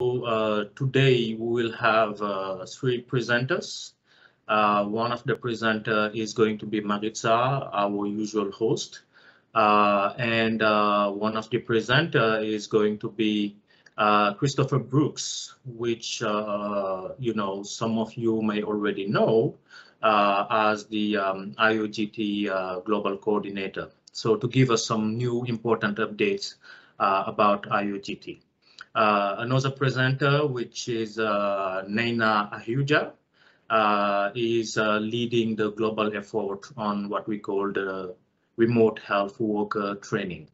uh, today we will have uh, three presenters. Uh, one of the presenter is going to be Maritza, our usual host. Uh, and uh, one of the presenter is going to be uh, Christopher Brooks, which, you know, some of you may already know as the um, IOGT Global Coordinator. So to give us some new important updates about IOGT. Uh, another presenter, which is uh, Naina Ahuja, uh, is leading the global effort on what we call the remote health worker training.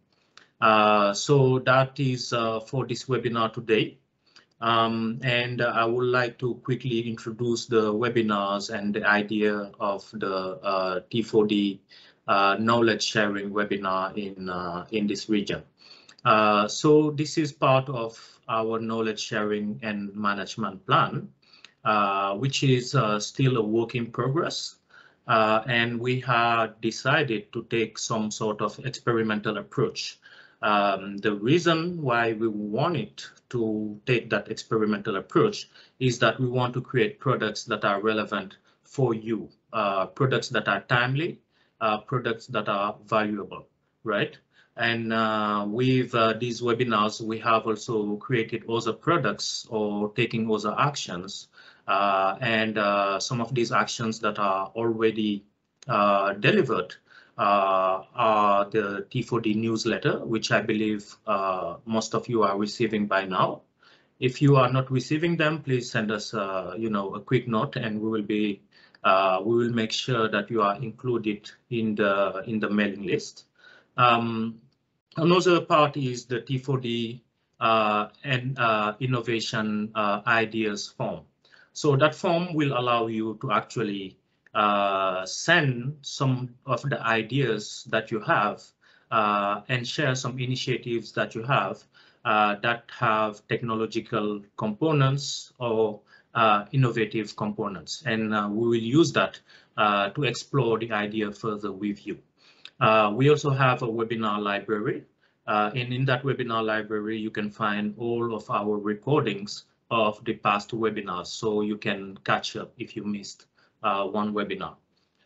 so that is for this webinar today. Um, and uh, I would like to quickly introduce the webinars and the idea of the uh, T4D uh, knowledge sharing webinar in, in this region. Uh, so this is part of our knowledge sharing and management plan, uh, which is uh, still a work in progress. Uh, and we have decided to take some sort of experimental approach. Um, the reason why we wanted to take that experimental approach is that we want to create products that are relevant for you, uh, products that are timely, products that are valuable, right? And uh, with uh, these webinars, we have also created other products or taking other actions. Uh, and uh, some of these actions that are already uh, delivered uh, are the T4D newsletter, which I believe most of you are receiving by now. If you are not receiving them, please send us, you know, a quick note, and we will be, we will make sure that you are included in the in the mailing list. Um, another part is the T4D uh, and uh, innovation uh, ideas form. So that form will allow you to actually uh, send some of the ideas that you have uh, and share some initiatives that you have uh, that have technological components or innovative components. And we will use that to explore the idea further with you. Uh, we also have a webinar library. Uh, and in that webinar library, you can find all of our recordings of the past webinars, so you can catch up if you missed uh, one webinar.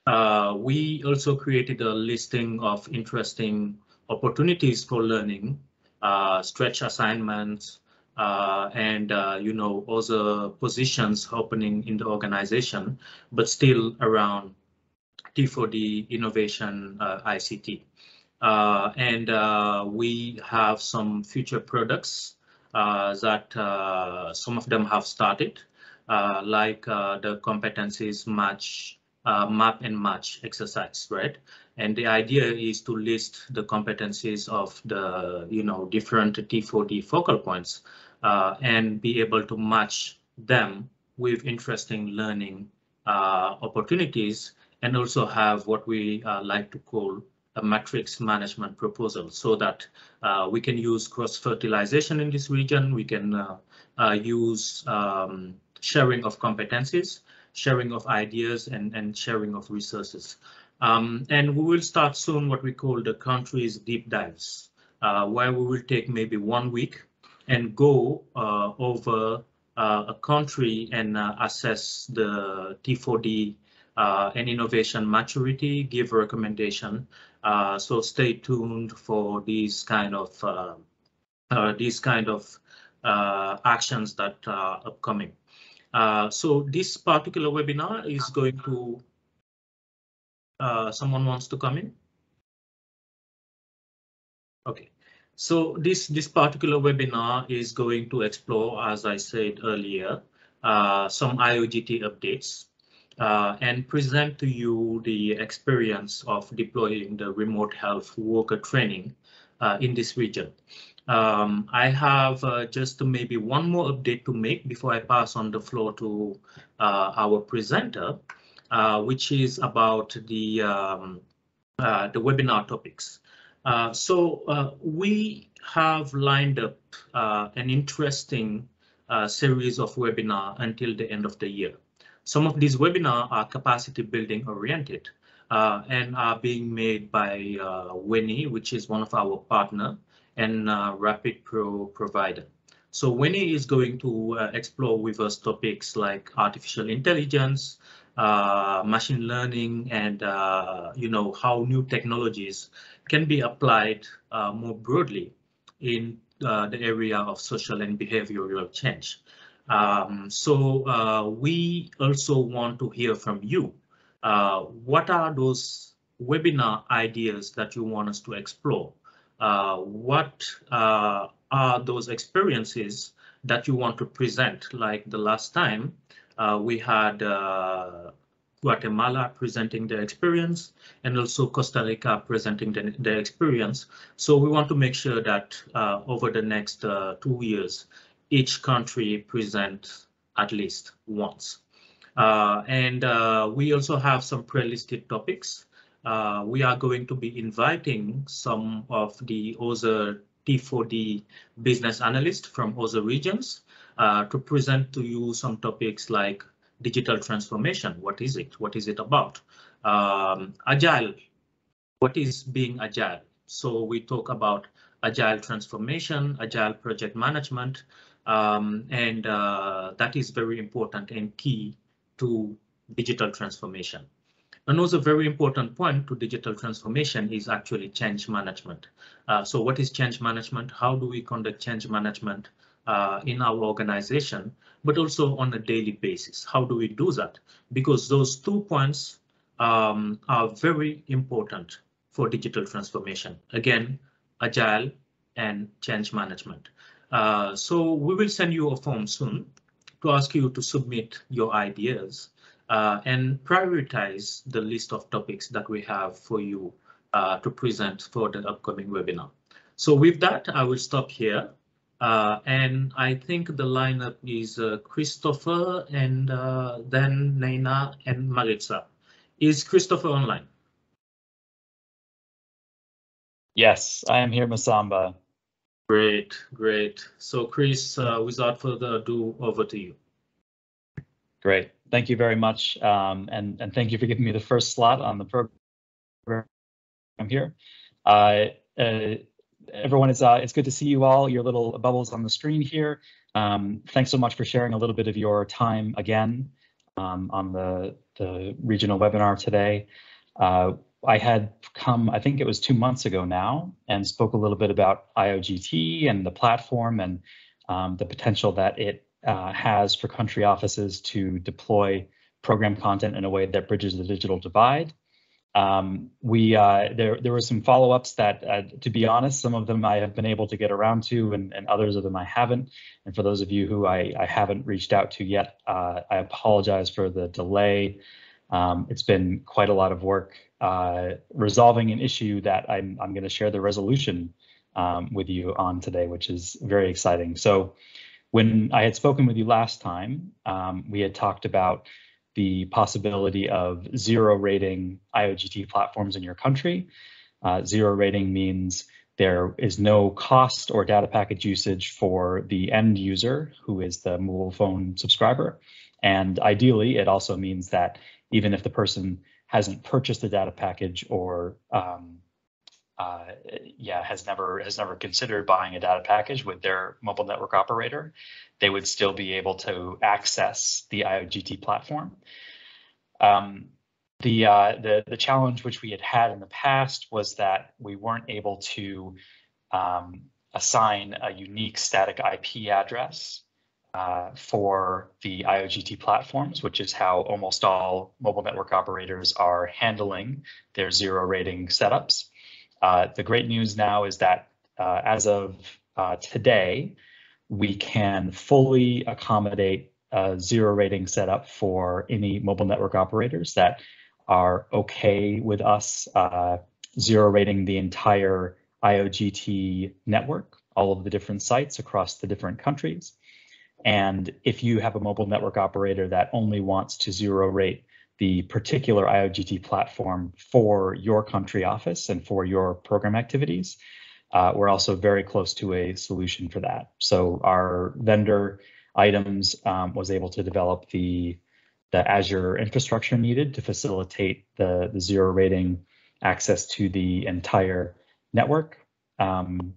Uh, we also created a listing of interesting opportunities for learning, uh, stretch assignments, and you know other positions opening in the organization, but still around T4D innovation uh, ICT. Uh, and uh, we have some future products that some of them have started, like the competencies match uh, map and match exercise, right? And the idea is to list the competencies of the, you know, different T4D focal points uh, and be able to match them with interesting learning uh, opportunities and also have what we uh, like to call a matrix management proposal so that uh, we can use cross-fertilization in this region. We can uh, uh use um, sharing of competencies, sharing of ideas, and, and sharing of resources. Um, and we will start soon what we call the countries deep dives, uh, where we will take maybe one week and go uh, over a country and assess the T4D uh, and innovation maturity, give recommendation. Uh, so stay tuned for these kind of uh, uh these kind of uh, actions that are upcoming. Uh, so this particular webinar is going to. someone wants to come in. Okay. So this this particular webinar is going to explore, as I said earlier, some IOGT updates uh, and present to you the experience of deploying the remote health worker training uh, in this region. Um, I have uh, just maybe one more update to make before I pass on the floor to uh, our presenter, uh, which is about the um, uh, the webinar topics. so we have lined up an interesting series of webinar until the end of the year. Some of these webinars are capacity building oriented uh, and are being made by uh, Weni, which is one of our partner and uh, Rapid Pro provider. So Weni is going to uh, explore with us topics like artificial intelligence, uh, machine learning, and uh, you know how new technologies can be applied uh, more broadly in uh, the area of social and behavioral change. Um, so uh, we also want to hear from you. what are those webinar ideas that you want us to explore? what are those experiences that you want to present? Like the last time, uh, we had uh, Guatemala presenting their experience and also Costa Rica presenting the, their experience. So we want to make sure that uh, over the next uh, two years, each country present at least once. Uh, and uh, we also have some pre-listed topics. we are going to be inviting some of the other T4D business analysts from other regions uh, to present to you some topics like digital transformation. What is it? What is it about? Um, agile. What is being agile? So we talk about agile transformation, agile project management, um, and uh, that is very important and key to digital transformation. Another very important point to digital transformation is actually change management. Uh, so what is change management? How do we conduct change management uh, in our organization, but also on a daily basis? How do we do that? Because those two points um, are very important for digital transformation. Again, agile and change management. Uh, so we will send you a form soon to ask you to submit your ideas uh, and prioritize the list of topics that we have for you uh, to present for the upcoming webinar. So with that, I will stop here. Uh, and I think the lineup is uh, Christopher and uh, then Naina and Maritza. Is Christopher online? Yes, I am here, Masamba. Great, great. So Chris, uh, without further ado, over to you. Great thank you very much. Um, and, and thank you for giving me the first slot on the program here. Uh, uh, everyone, it's, uh, it's good to see you all, your little bubbles on the screen here. Um, thanks so much for sharing a little bit of your time again um, on the, the regional webinar today. I had come, I think it was two months ago now, and spoke a little bit about IOGT and the platform and um, the potential that it uh, has for country offices to deploy program content in a way that bridges the digital divide. Um, we uh, there there were some follow-ups that, uh, to be honest, some of them I have been able to get around to, and, and others of them I haven't. And for those of you who I, I haven't reached out to yet, uh, I apologize for the delay. Um, it's been quite a lot of work uh, resolving an issue that I'm I'm going to share the resolution um, with you on today, which is very exciting. So. When I had spoken with you last time, um, we had talked about the possibility of zero rating IOGT platforms in your country. Uh, zero rating means there is no cost or data package usage for the end user who is the mobile phone subscriber. And ideally, it also means that even if the person hasn't purchased the data package or um, uh, yeah, has never has never considered buying a data package with their mobile network operator, they would still be able to access the IOGT platform. Um, the, uh, the the challenge which we had had in the past was that we weren't able to um, assign a unique static IP address uh, for the IOGT platforms, which is how almost all mobile network operators are handling their zero rating setups. Uh, the great news now is that uh, as of uh, today, we can fully accommodate a zero rating setup for any mobile network operators that are okay with us uh, zero rating the entire IOGT network, all of the different sites across the different countries. And if you have a mobile network operator that only wants to zero rate the particular IOGT platform for your country office and for your program activities. Uh, we're also very close to a solution for that. So our vendor IDEMS um, was able to develop the the Azure infrastructure needed to facilitate the, the zero rating access to the entire network. Um,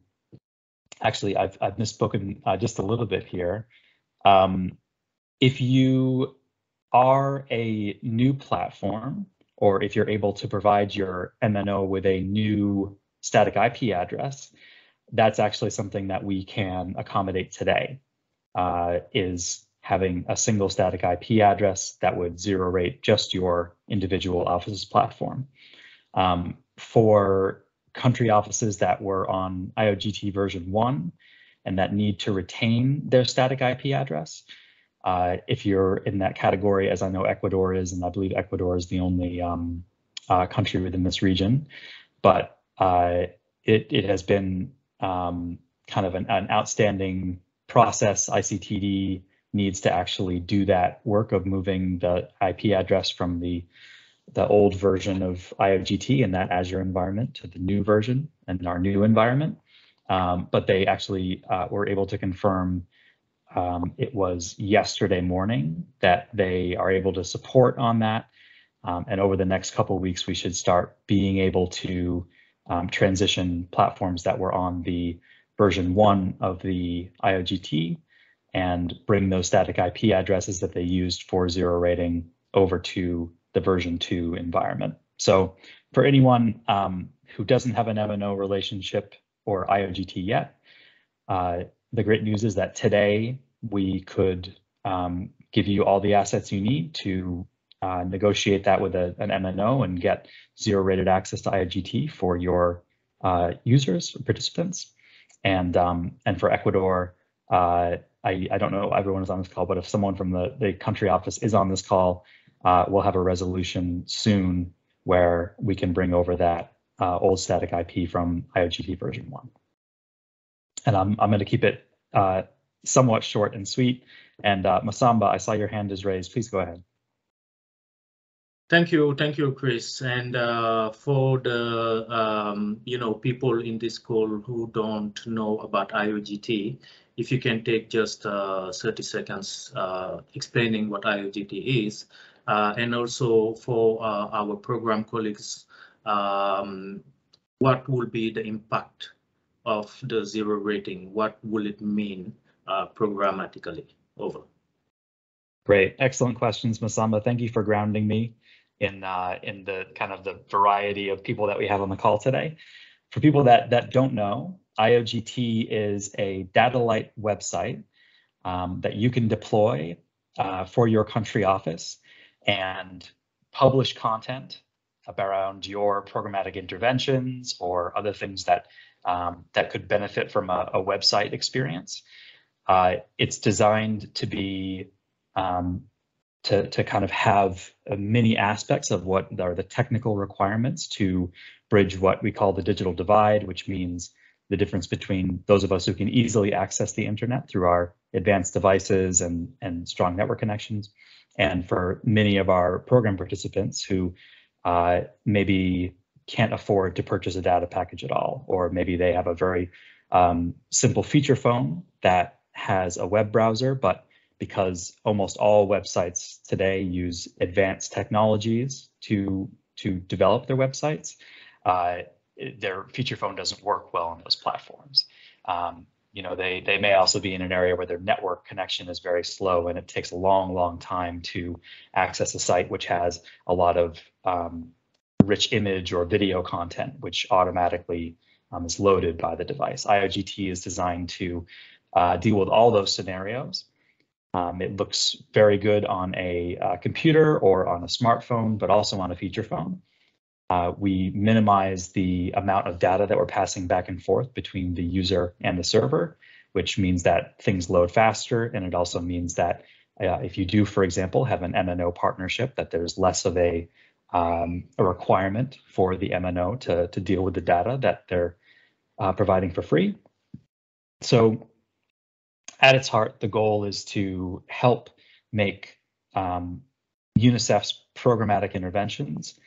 actually, I've, I've misspoken uh, just a little bit here. Um, if you are a new platform, or if you're able to provide your MNO with a new static IP address, that's actually something that we can accommodate today, uh, is having a single static IP address that would zero rate just your individual office's platform. Um, for country offices that were on IOGT version one and that need to retain their static IP address, uh, if you're in that category, as I know Ecuador is, and I believe Ecuador is the only um, uh, country within this region, but uh, it, it has been um, kind of an, an outstanding process. ICTD needs to actually do that work of moving the IP address from the the old version of IOGT in that Azure environment to the new version and our new environment. Um, but they actually uh, were able to confirm um, it was yesterday morning that they are able to support on that. Um, and over the next couple weeks, we should start being able to um, transition platforms that were on the version one of the IOGT and bring those static IP addresses that they used for zero rating over to the version two environment. So for anyone um, who doesn't have an MNO relationship or IOGT yet, uh, the great news is that today we could um, give you all the assets you need to uh, negotiate that with a, an MNO and get zero rated access to IOGT for your uh, users or participants. And um, and for Ecuador, uh, I, I don't know everyone is on this call, but if someone from the, the country office is on this call, uh, we'll have a resolution soon where we can bring over that uh, old static IP from IOGT version one. And I'm, I'm going to keep it uh, somewhat short and sweet. And uh, Masamba, I saw your hand is raised. Please go ahead. Thank you, thank you, Chris. And uh, for the um, you know people in this call who don't know about IOGT, if you can take just uh, 30 seconds uh, explaining what IOGT is, uh, and also for uh, our program colleagues, um, what will be the impact of the zero rating? What will it mean uh, programmatically? Over. Great, excellent questions, Masamba. Thank you for grounding me in uh, in the kind of the variety of people that we have on the call today. For people that that don't know, IOGT is a data light website um, that you can deploy uh, for your country office and publish content around your programmatic interventions or other things that um, that could benefit from a, a website experience. Uh, it's designed to be um, to, to kind of have uh, many aspects of what are the technical requirements to bridge what we call the digital divide, which means the difference between those of us who can easily access the internet through our advanced devices and, and strong network connections, and for many of our program participants who uh, maybe can't afford to purchase a data package at all, or maybe they have a very um, simple feature phone that has a web browser, but because almost all websites today use advanced technologies to to develop their websites, uh, their feature phone doesn't work well on those platforms. Um, you know, they they may also be in an area where their network connection is very slow and it takes a long, long time to access a site which has a lot of um, rich image or video content, which automatically um, is loaded by the device. IOGT is designed to uh, deal with all those scenarios. Um, it looks very good on a uh, computer or on a smartphone, but also on a feature phone. Uh, we minimize the amount of data that we're passing back and forth between the user and the server, which means that things load faster. And it also means that uh, if you do, for example, have an MNO partnership, that there's less of a, um, a requirement for the MNO to, to deal with the data that they're uh, providing for free. So at its heart, the goal is to help make um, UNICEF's programmatic interventions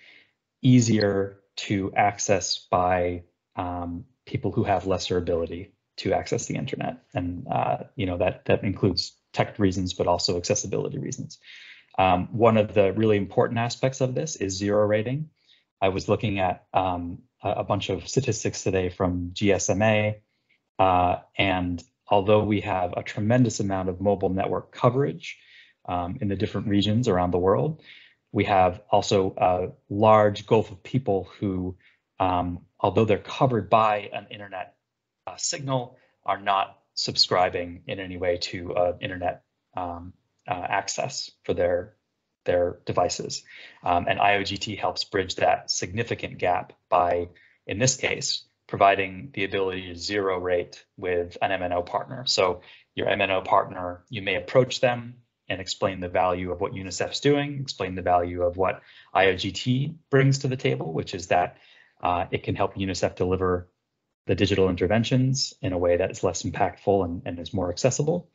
easier to access by um, people who have lesser ability to access the internet. And, uh, you know, that, that includes tech reasons, but also accessibility reasons. Um, one of the really important aspects of this is zero rating. I was looking at um, a, bunch of statistics today from GSMA Uh, and although we have a tremendous amount of mobile network coverage um, in the different regions around the world, we have also a large gulf of people who, um, although they're covered by an internet uh, signal, are not subscribing in any way to uh, internet um, uh, access for their their devices. Um, and IOGT helps bridge that significant gap by, in this case, providing the ability to zero rate with an MNO partner. So your MNO partner, you may approach them and explain the value of what UNICEF's doing, explain the value of what IOGT brings to the table, which is that uh, it can help UNICEF deliver the digital interventions in a way that is less impactful and, and is more accessible.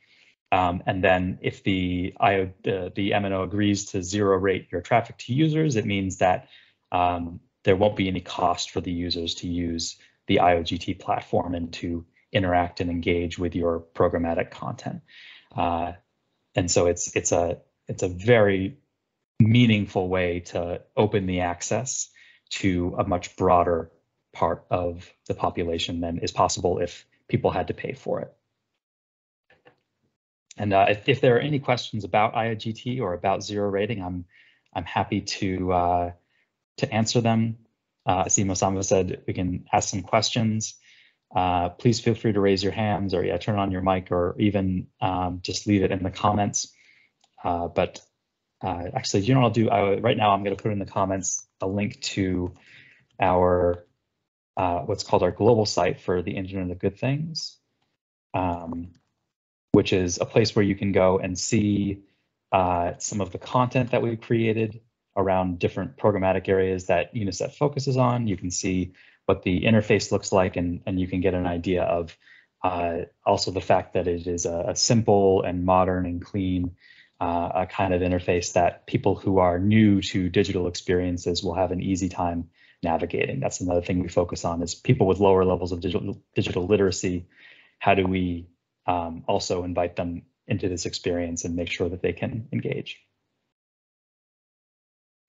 Um, and then if the, IO, the MNO agrees to zero rate your traffic to users, it means that um, there won't be any cost for the users to use the IOGT platform and to interact and engage with your programmatic content. Uh, and so it's it's a it's a very meaningful way to open the access to a much broader part of the population than is possible if people had to pay for it. And uh, if, if, there are any questions about IOGT or about zero rating, I'm I'm happy to uh, to answer them. Uh, I see Masamba said we can ask some questions. Uh, please feel free to raise your hands or yeah, turn on your mic or even um, just leave it in the comments. Uh, but uh, actually, you know what I'll do? I, right now, I'm going to put in the comments a link to our uh, what's called our global site for the Internet of the Good Things, um, which is a place where you can go and see uh, some of the content that we've created around different programmatic areas that UNICEF focuses on. You can see what the interface looks like and, and you can get an idea of uh, also the fact that it is a, a simple and modern and clean uh, a kind of interface that people who are new to digital experiences will have an easy time navigating. That's another thing we focus on is people with lower levels of digital, digital literacy. How do we um, also invite them into this experience and make sure that they can engage?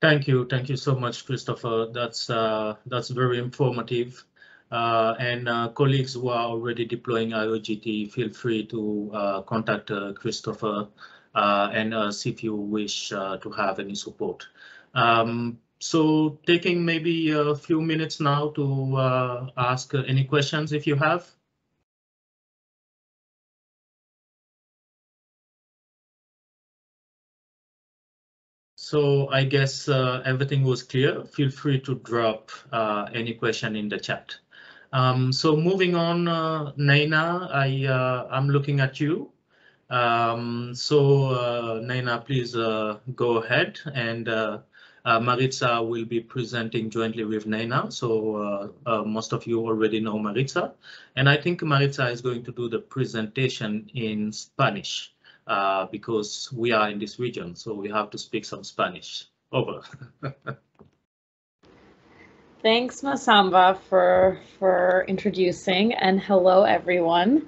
Thank you. Thank you so much, Christopher. That's uh, that's very informative. Uh, and uh, colleagues who are already deploying IOGT, feel free to uh, contact uh, Christopher uh, and see if you wish to have any support. Um, so taking maybe a few minutes now to ask any questions if you have. So I guess uh, everything was clear. Feel free to drop uh, any question in the chat. Um, so moving on, uh, Naina, I, uh, I'm looking at you. Um, so Naina, please go ahead and uh, Maritza will be presenting jointly with Naina, so uh, uh, most of you already know Maritza. And I think Maritza is going to do the presentation in Spanish uh, because we are in this region, so we have to speak some Spanish. Over. Thanks, Masamba, for, for introducing, and hello, everyone.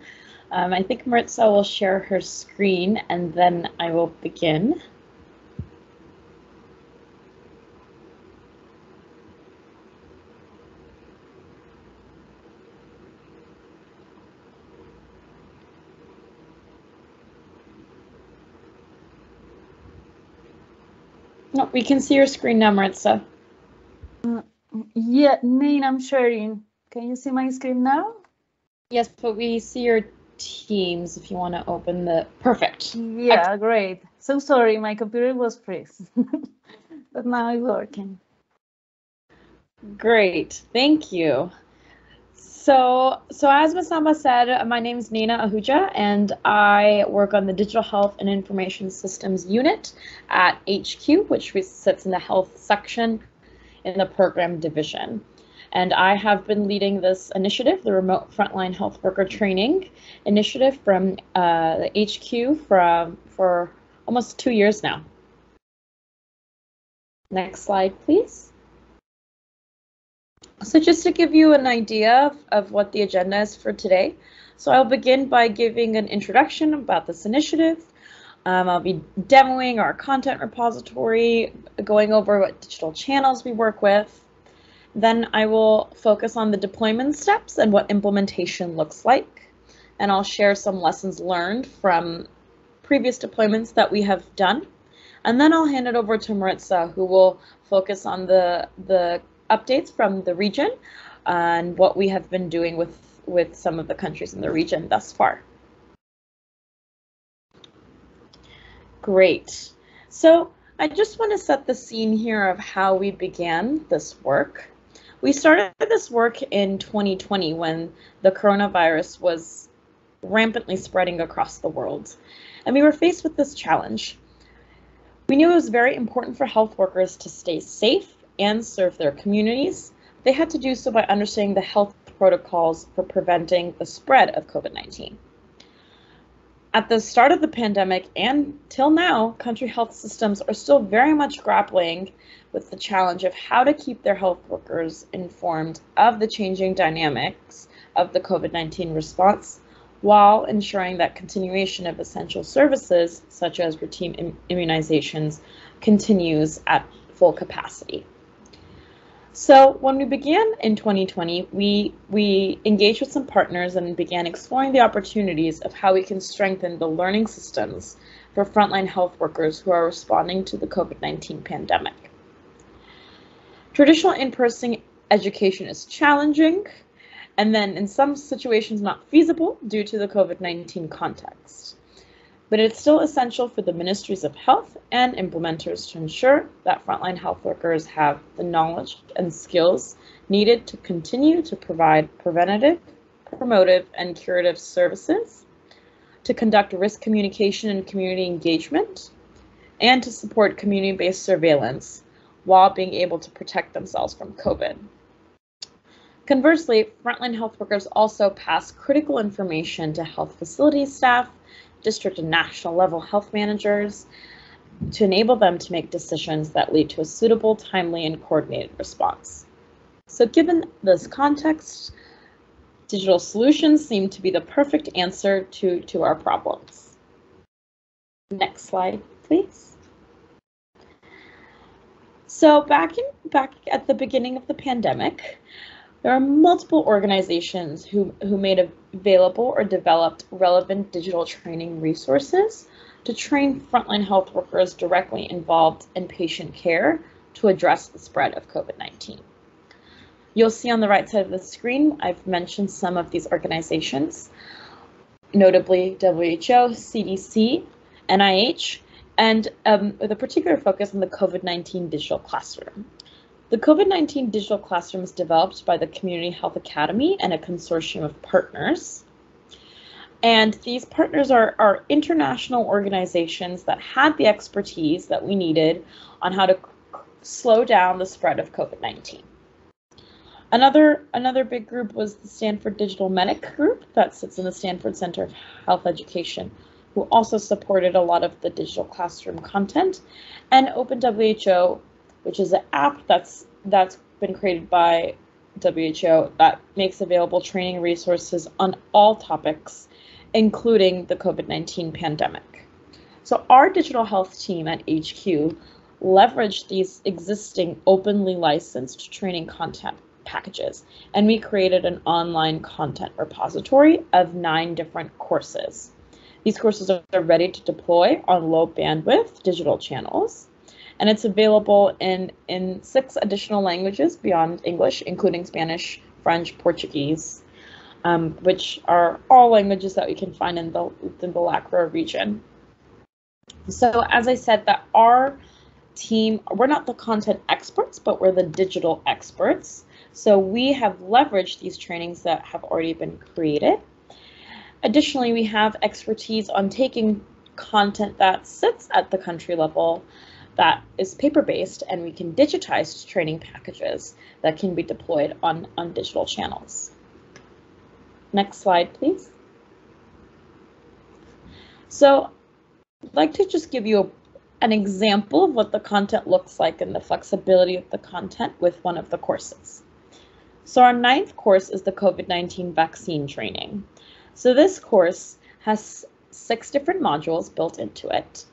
Um, I think Maritza will share her screen, and then I will begin. No, we can see your screen now, Maritza. Uh, yeah, Nate, I'm sharing. Can you see my screen now? Yes, but we see your Teams if you want to open the perfect. Yeah, great. So sorry, my computer was freeze, but now it's working. Great, thank you. So, so as Masamba said, my name is Naina Ahuja, and I work on the Digital Health and Information Systems Unit at HQ, which sits in the Health section in the Program Division. And I have been leading this initiative, the Remote Frontline Health Worker Training Initiative from uh, the HQ for almost two years now. Next slide, please. So just to give you an idea of, of what the agenda is for today, so I'll begin by giving an introduction about this initiative. Um, I'll be demoing our content repository, going over what digital channels we work with. Then I will focus on the deployment steps and what implementation looks like. and I'll share some lessons learned from previous deployments that we have done. And then I'll hand it over to Maritza, who will focus on the, the updates from the region and what we have been doing with, with some of the countries in the region thus far. Great. So I just want to set the scene here of how we began this work. We started this work in 2020 when the coronavirus was rampantly spreading across the world. And we were faced with this challenge. We knew it was very important for health workers to stay safe and serve their communities. They had to do so by understanding the health protocols for preventing the spread of COVID 19. At the start of the pandemic and till now, country health systems are still very much grappling with the challenge of how to keep their health workers informed of the changing dynamics of the COVID 19 response while ensuring that continuation of essential services, such as routine immunizations, continues at full capacity. So when we began in 2020, we, we engaged with some partners and began exploring the opportunities of how we can strengthen the learning systems for frontline health workers who are responding to the COVID-19 pandemic. Traditional in-person education is challenging, and then in some situations not feasible due to the COVID-19 context. But it's still essential for the ministries of health and implementers to ensure that frontline health workers have the knowledge and skills needed to continue to provide preventative, promotive, and curative services, to conduct risk communication and community engagement, and to support community-based surveillance while being able to protect themselves from COVID. Conversely, frontline health workers also pass critical information to health facility staff, district and national level health managers to enable them to make decisions that lead to a suitable, timely, and coordinated response. So given this context, digital solutions seem to be the perfect answer to, to our problems. Next slide, please. So back in back at the beginning of the pandemic, there are multiple organizations who, who made available or developed relevant digital training resources to train frontline health workers directly involved in patient care to address the spread of COVID-19. You'll see on the right side of the screen, I've mentioned some of these organizations, notably WHO, CDC, NIH, and um, with a particular focus on the COVID-19 digital classroom. The COVID-19 digital classroom is developed by the Community Health Academy and a consortium of partners. And these partners are, are international organizations that had the expertise that we needed on how to slow down the spread of COVID-19. Another, another big group was the Stanford Digital Medic Group that sits in the Stanford Center of Health Education, who also supported a lot of the digital classroom content, and OpenWHO, which is an app that's that's been created by WHO that makes available training resources on all topics, including the COVID-19 pandemic. So our digital health team at HQ leveraged these existing openly licensed training content packages, and we created an online content repository of nine different courses. These courses are ready to deploy on low bandwidth digital channels and it's available in, in six additional languages beyond English, including Spanish, French, Portuguese, um, which are all languages that we can find in the, in the LACRO region. So as I said, that our team, we're not the content experts, but we're the digital experts. So we have leveraged these trainings that have already been created. Additionally, we have expertise on taking content that sits at the country level that is paper-based and we can digitize training packages that can be deployed on, on digital channels. Next slide, please. So I'd like to just give you a, an example of what the content looks like and the flexibility of the content with one of the courses. So our ninth course is the COVID-19 vaccine training. So this course has six different modules built into it.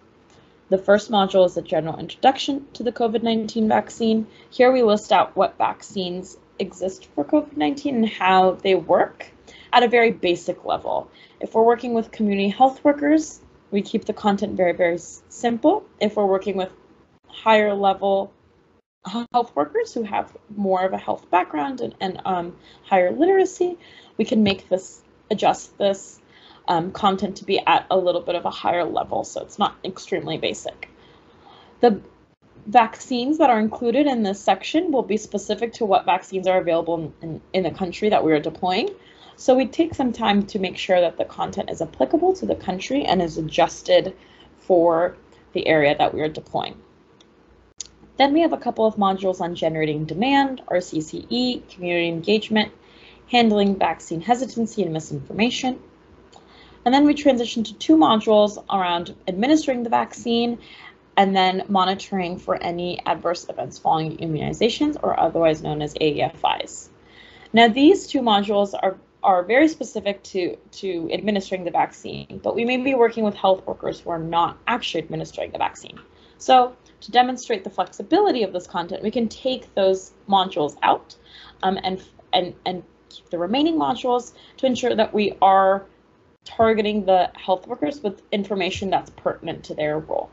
The first module is a general introduction to the COVID-19 vaccine. Here we list out what vaccines exist for COVID-19 and how they work, at a very basic level. If we're working with community health workers, we keep the content very, very simple. If we're working with higher level health workers who have more of a health background and, and um, higher literacy, we can make this, adjust this um, content to be at a little bit of a higher level, so it's not extremely basic. The vaccines that are included in this section will be specific to what vaccines are available in, in, in the country that we are deploying. So we take some time to make sure that the content is applicable to the country and is adjusted for the area that we are deploying. Then we have a couple of modules on generating demand, RCCE, community engagement, handling vaccine hesitancy and misinformation. And then we transition to two modules around administering the vaccine and then monitoring for any adverse events following immunizations or otherwise known as AEFIs. Now these two modules are are very specific to, to administering the vaccine, but we may be working with health workers who are not actually administering the vaccine. So to demonstrate the flexibility of this content, we can take those modules out um, and, and, and keep the remaining modules to ensure that we are targeting the health workers with information that's pertinent to their role.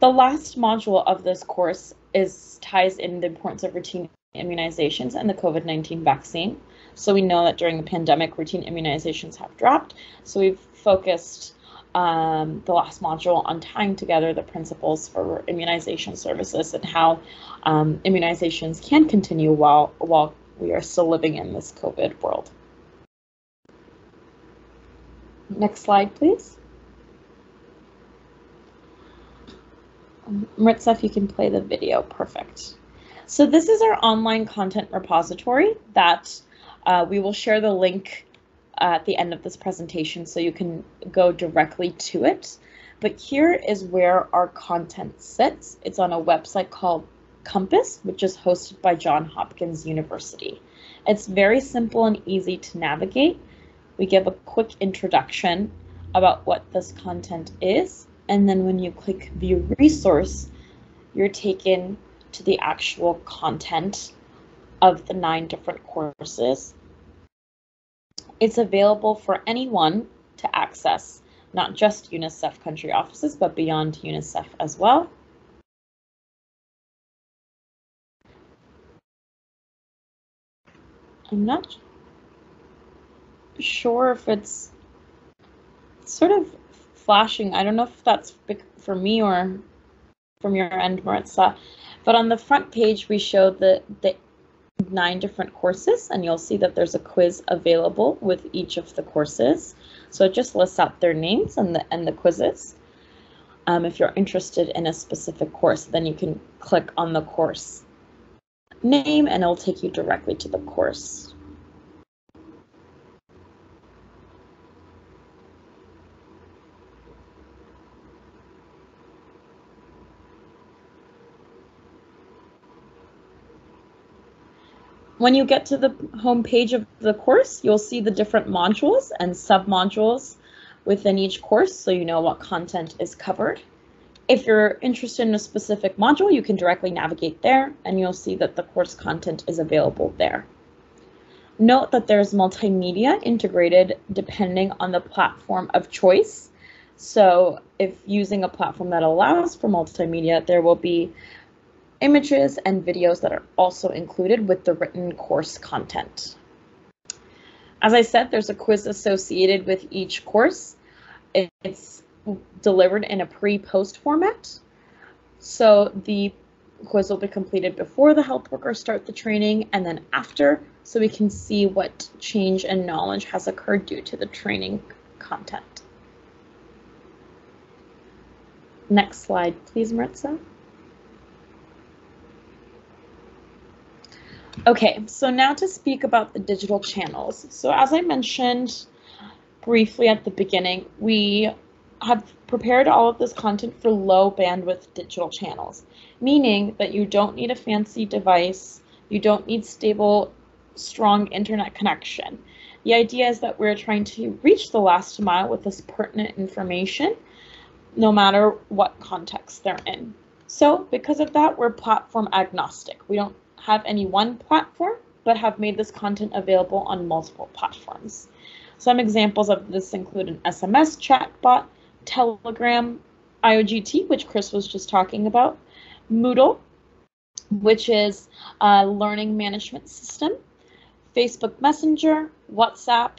The last module of this course is ties in the importance of routine immunizations and the COVID-19 vaccine. So we know that during the pandemic, routine immunizations have dropped. So we've focused um, the last module on tying together the principles for immunization services and how um, immunizations can continue while, while we are still living in this COVID world. Next slide, please. Maritza, if you can play the video, perfect. So this is our online content repository that uh, we will share the link at the end of this presentation so you can go directly to it. But here is where our content sits. It's on a website called Compass, which is hosted by Johns Hopkins University. It's very simple and easy to navigate. We give a quick introduction about what this content is, and then when you click View Resource, you're taken to the actual content of the nine different courses. It's available for anyone to access, not just UNICEF country offices, but beyond UNICEF as well. I'm not sure if it's sort of flashing. I don't know if that's for me or from your end, Maritza. But on the front page, we show the, the nine different courses, and you'll see that there's a quiz available with each of the courses. So it just lists out their names and the, and the quizzes. Um, if you're interested in a specific course, then you can click on the course name and it'll take you directly to the course. When you get to the home page of the course, you'll see the different modules and sub-modules within each course so you know what content is covered. If you're interested in a specific module, you can directly navigate there and you'll see that the course content is available there. Note that there's multimedia integrated depending on the platform of choice. So if using a platform that allows for multimedia, there will be images and videos that are also included with the written course content. As I said, there's a quiz associated with each course. It's delivered in a pre-post format. So the quiz will be completed before the health workers start the training and then after, so we can see what change and knowledge has occurred due to the training content. Next slide, please, Maritza. Okay, so now to speak about the digital channels. So as I mentioned briefly at the beginning, we have prepared all of this content for low bandwidth digital channels, meaning that you don't need a fancy device, you don't need stable, strong internet connection. The idea is that we're trying to reach the last mile with this pertinent information, no matter what context they're in. So because of that, we're platform agnostic. We don't have any one platform, but have made this content available on multiple platforms. Some examples of this include an SMS chatbot, Telegram, IOGT, which Chris was just talking about, Moodle, which is a learning management system, Facebook Messenger, WhatsApp,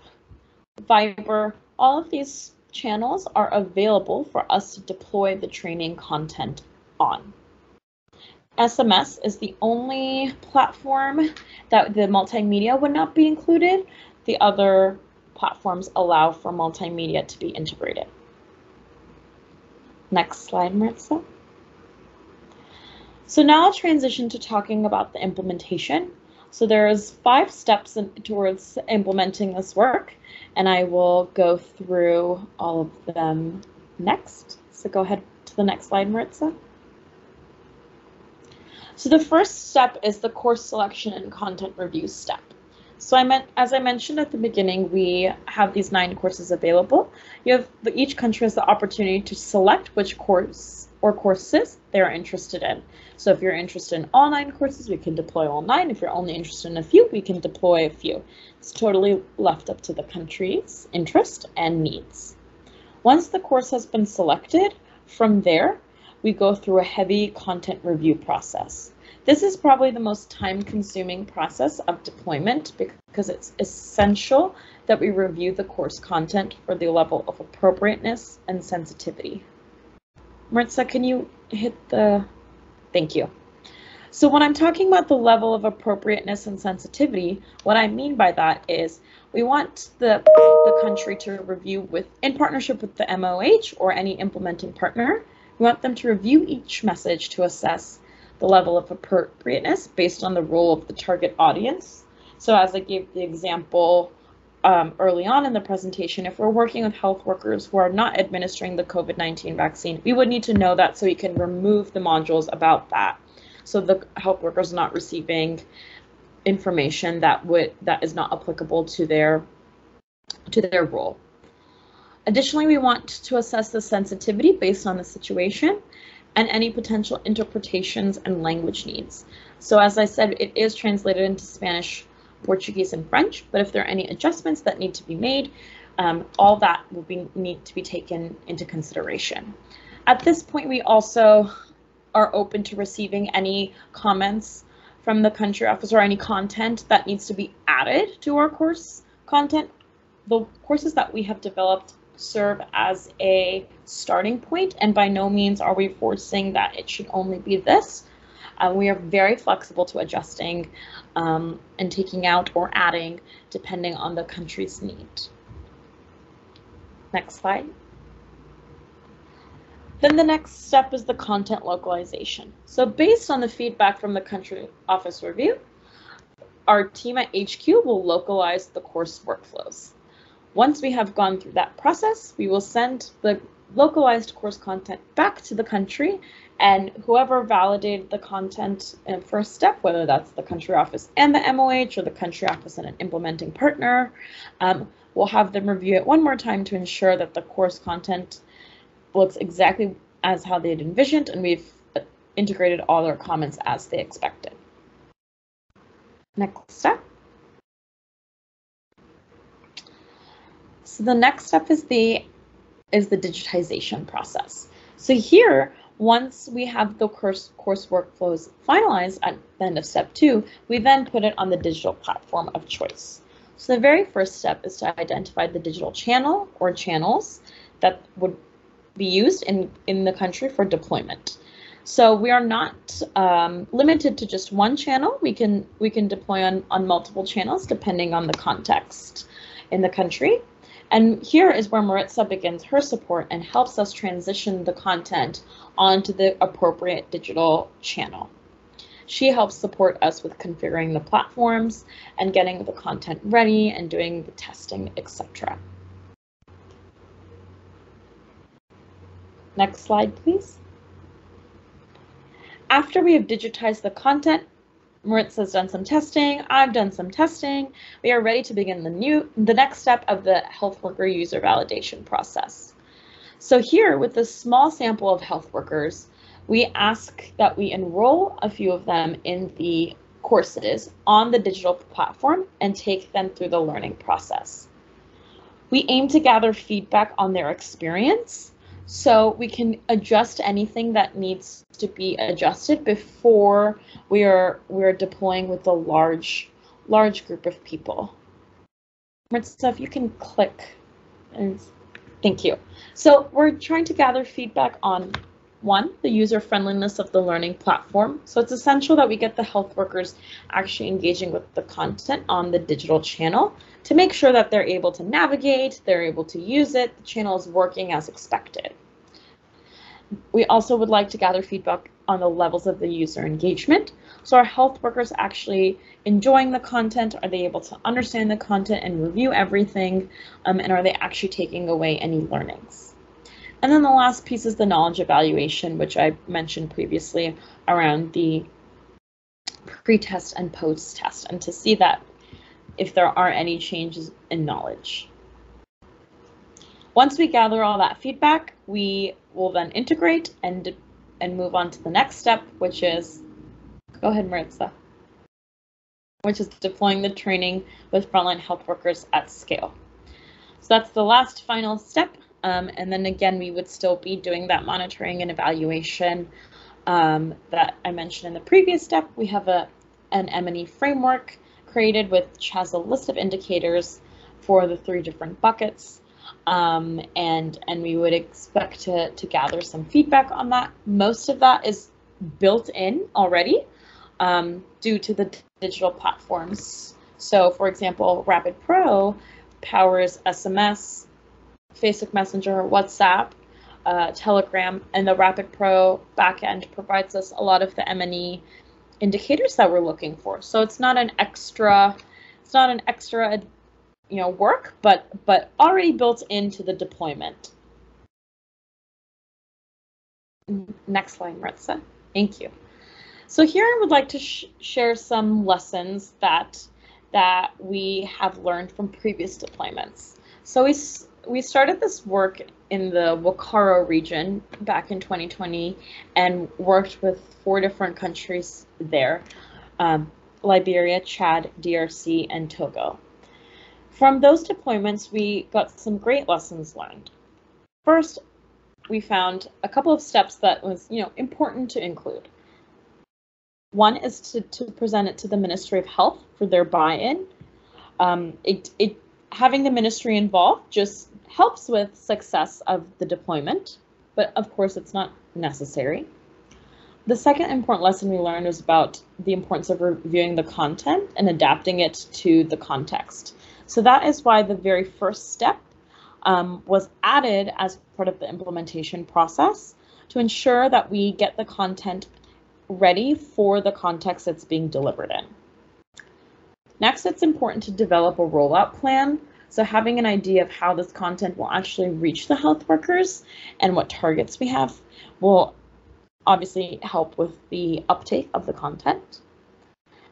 Viber, all of these channels are available for us to deploy the training content on. SMS is the only platform that the multimedia would not be included. The other platforms allow for multimedia to be integrated. Next slide, Maritza. So now I'll transition to talking about the implementation. So there's five steps in, towards implementing this work, and I will go through all of them next. So go ahead to the next slide, Maritza. So the first step is the course selection and content review step. So I meant, as I mentioned at the beginning, we have these nine courses available. You have the, each country has the opportunity to select which course or courses they're interested in. So if you're interested in all nine courses, we can deploy all nine. If you're only interested in a few, we can deploy a few. It's totally left up to the country's interest and needs. Once the course has been selected, from there, we go through a heavy content review process. This is probably the most time consuming process of deployment because it's essential that we review the course content for the level of appropriateness and sensitivity. Maritza, can you hit the, thank you. So when I'm talking about the level of appropriateness and sensitivity, what I mean by that is we want the, the country to review with, in partnership with the MOH or any implementing partner, we want them to review each message to assess the level of appropriateness based on the role of the target audience. So as I gave the example um, early on in the presentation, if we're working with health workers who are not administering the COVID-19 vaccine, we would need to know that so we can remove the modules about that. So the health workers are not receiving information that would that is not applicable to their to their role. Additionally, we want to assess the sensitivity based on the situation and any potential interpretations and language needs. So as I said, it is translated into Spanish, Portuguese, and French, but if there are any adjustments that need to be made, um, all that will be, need to be taken into consideration. At this point, we also are open to receiving any comments from the country office or any content that needs to be added to our course content. The courses that we have developed serve as a starting point, and by no means are we forcing that it should only be this. Uh, we are very flexible to adjusting um, and taking out or adding depending on the country's need. Next slide. Then the next step is the content localization. So based on the feedback from the country office review, our team at HQ will localize the course workflows. Once we have gone through that process, we will send the localized course content back to the country and whoever validated the content in first step, whether that's the country office and the MOH or the country office and an implementing partner, um, we'll have them review it one more time to ensure that the course content looks exactly as how they'd envisioned and we've integrated all their comments as they expected. Next step. So the next step is the is the digitization process. So here, once we have the course, course workflows finalized at the end of step two, we then put it on the digital platform of choice. So the very first step is to identify the digital channel or channels that would be used in, in the country for deployment. So we are not um, limited to just one channel. We can we can deploy on, on multiple channels depending on the context in the country. And here is where Maritza begins her support and helps us transition the content onto the appropriate digital channel. She helps support us with configuring the platforms and getting the content ready and doing the testing, etc. Next slide, please. After we have digitized the content, Maritza's done some testing, I've done some testing. We are ready to begin the new, the next step of the health worker user validation process. So here with this small sample of health workers, we ask that we enroll a few of them in the courses on the digital platform and take them through the learning process. We aim to gather feedback on their experience so we can adjust anything that needs to be adjusted before we are we're deploying with a large large group of people. So if you can click and thank you. So we're trying to gather feedback on one, the user friendliness of the learning platform. So it's essential that we get the health workers actually engaging with the content on the digital channel to make sure that they're able to navigate, they're able to use it, the channel is working as expected. We also would like to gather feedback on the levels of the user engagement. So are health workers actually enjoying the content? Are they able to understand the content and review everything? Um, and are they actually taking away any learnings? And then the last piece is the knowledge evaluation, which I mentioned previously around the pre-test and post-test, and to see that if there are any changes in knowledge. Once we gather all that feedback, we will then integrate and, and move on to the next step, which is, go ahead, Maritza, which is deploying the training with frontline health workers at scale. So that's the last final step um, and then again, we would still be doing that monitoring and evaluation um, that I mentioned in the previous step. We have a an M&E framework created which has a list of indicators for the three different buckets. Um, and and we would expect to, to gather some feedback on that. Most of that is built in already um, due to the digital platforms. So for example, Rapid Pro powers SMS, Facebook Messenger, WhatsApp, uh, Telegram, and the Rapid Pro backend provides us a lot of the M&E indicators that we're looking for. So it's not an extra, it's not an extra, you know, work, but but already built into the deployment. Next slide, Maritza. Thank you. So here I would like to sh share some lessons that that we have learned from previous deployments. So we we started this work in the WCARO region back in 2020 and worked with four different countries there, um, Liberia, Chad, DRC, and Togo. From those deployments, we got some great lessons learned. First, we found a couple of steps that was you know important to include. One is to, to present it to the Ministry of Health for their buy-in. Um, it, it having the ministry involved just helps with success of the deployment, but of course it's not necessary. The second important lesson we learned was about the importance of reviewing the content and adapting it to the context. So that is why the very first step um, was added as part of the implementation process to ensure that we get the content ready for the context it's being delivered in. Next, it's important to develop a rollout plan. So having an idea of how this content will actually reach the health workers and what targets we have will obviously help with the uptake of the content.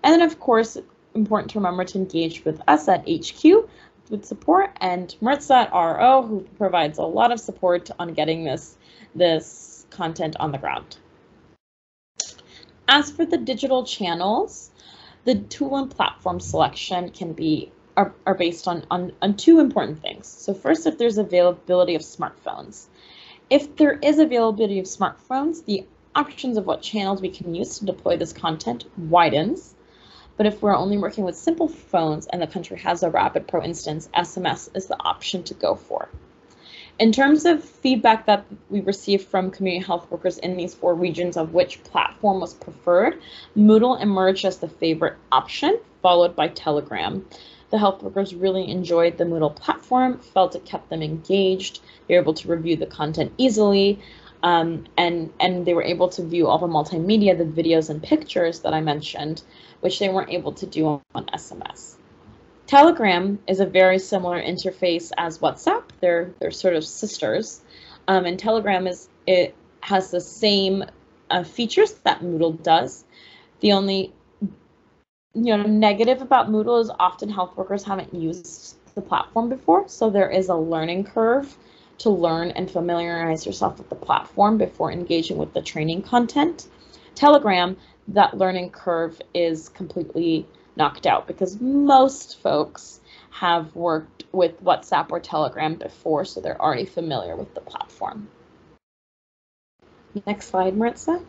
And then of course, important to remember to engage with us at HQ with support and Maritza at RO who provides a lot of support on getting this, this content on the ground. As for the digital channels, the tool and platform selection can be are, are based on, on, on two important things. So first, if there's availability of smartphones. If there is availability of smartphones, the options of what channels we can use to deploy this content widens. But if we're only working with simple phones and the country has a Rapid Pro instance, SMS is the option to go for. In terms of feedback that we received from community health workers in these four regions of which platform was preferred, Moodle emerged as the favorite option, followed by Telegram. The health workers really enjoyed the Moodle platform, felt it kept them engaged, they were able to review the content easily, um, and, and they were able to view all the multimedia, the videos and pictures that I mentioned, which they weren't able to do on SMS. Telegram is a very similar interface as WhatsApp. They're they're sort of sisters, um, and Telegram is it has the same uh, features that Moodle does. The only you know negative about Moodle is often health workers haven't used the platform before, so there is a learning curve to learn and familiarize yourself with the platform before engaging with the training content. Telegram that learning curve is completely knocked out because most folks have worked with WhatsApp or Telegram before, so they're already familiar with the platform. Next slide, Maritza.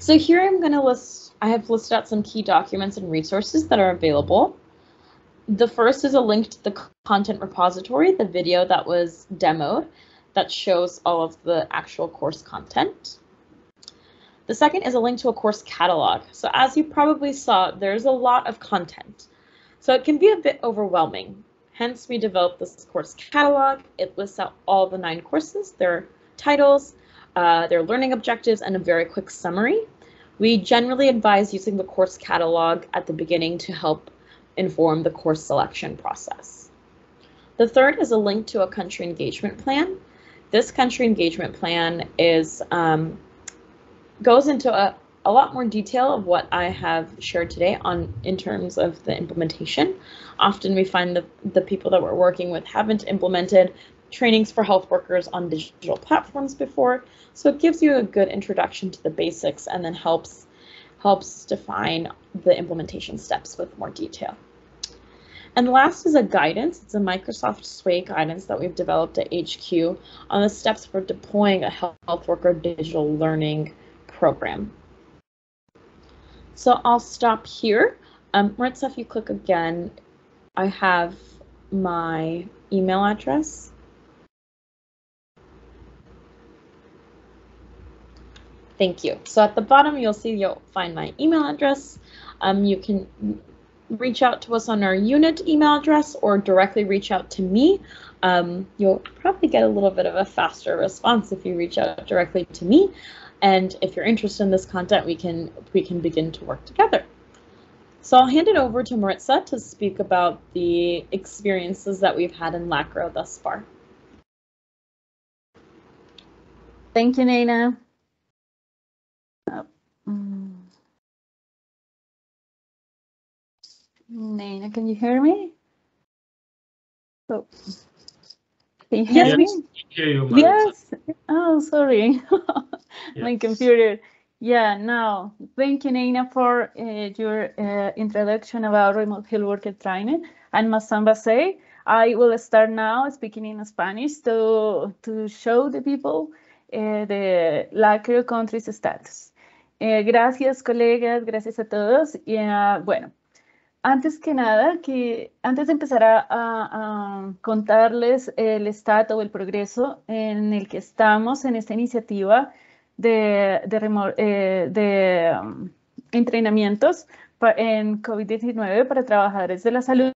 So here I'm going to list, I have listed out some key documents and resources that are available. The first is a link to the content repository, the video that was demoed that shows all of the actual course content. The second is a link to a course catalog. So as you probably saw, there's a lot of content. So it can be a bit overwhelming. Hence, we developed this course catalog. It lists out all the nine courses, their titles, uh, their learning objectives, and a very quick summary. We generally advise using the course catalog at the beginning to help inform the course selection process. The third is a link to a country engagement plan. This country engagement plan is um, goes into a, a lot more detail of what I have shared today on in terms of the implementation. Often we find the, the people that we're working with haven't implemented trainings for health workers on digital platforms before, so it gives you a good introduction to the basics and then helps helps define the implementation steps with more detail. And last is a guidance. It's a Microsoft Sway guidance that we've developed at HQ on the steps for deploying a health worker digital learning program. So I'll stop here. Um, Maritza, if you click again, I have my email address. Thank you. So at the bottom, you'll see you'll find my email address. Um, you can reach out to us on our unit email address or directly reach out to me. Um, you'll probably get a little bit of a faster response if you reach out directly to me. And if you're interested in this content, we can we can begin to work together. So I'll hand it over to Maritza to speak about the experiences that we've had in LACRO thus far. Thank you, Naina. Naina, can you hear me? Oh. Can you hear Yes, me? hear you, Yes. Oh, sorry. My Yes. computer. Yeah, no. Thank you, Naina, for uh, your uh, introduction about remote health worker training. And Masamba say, I will start now speaking in Spanish to, to show the people uh, the LACRO country's status. Eh, gracias, colegas, gracias a todos. Y bueno, antes que nada, que antes de empezar a, a- a contarles el estatus o el progreso en el que estamos en esta iniciativa de, de, eh, de, um, entrenamientos en COVID-19 para trabajadores de la salud,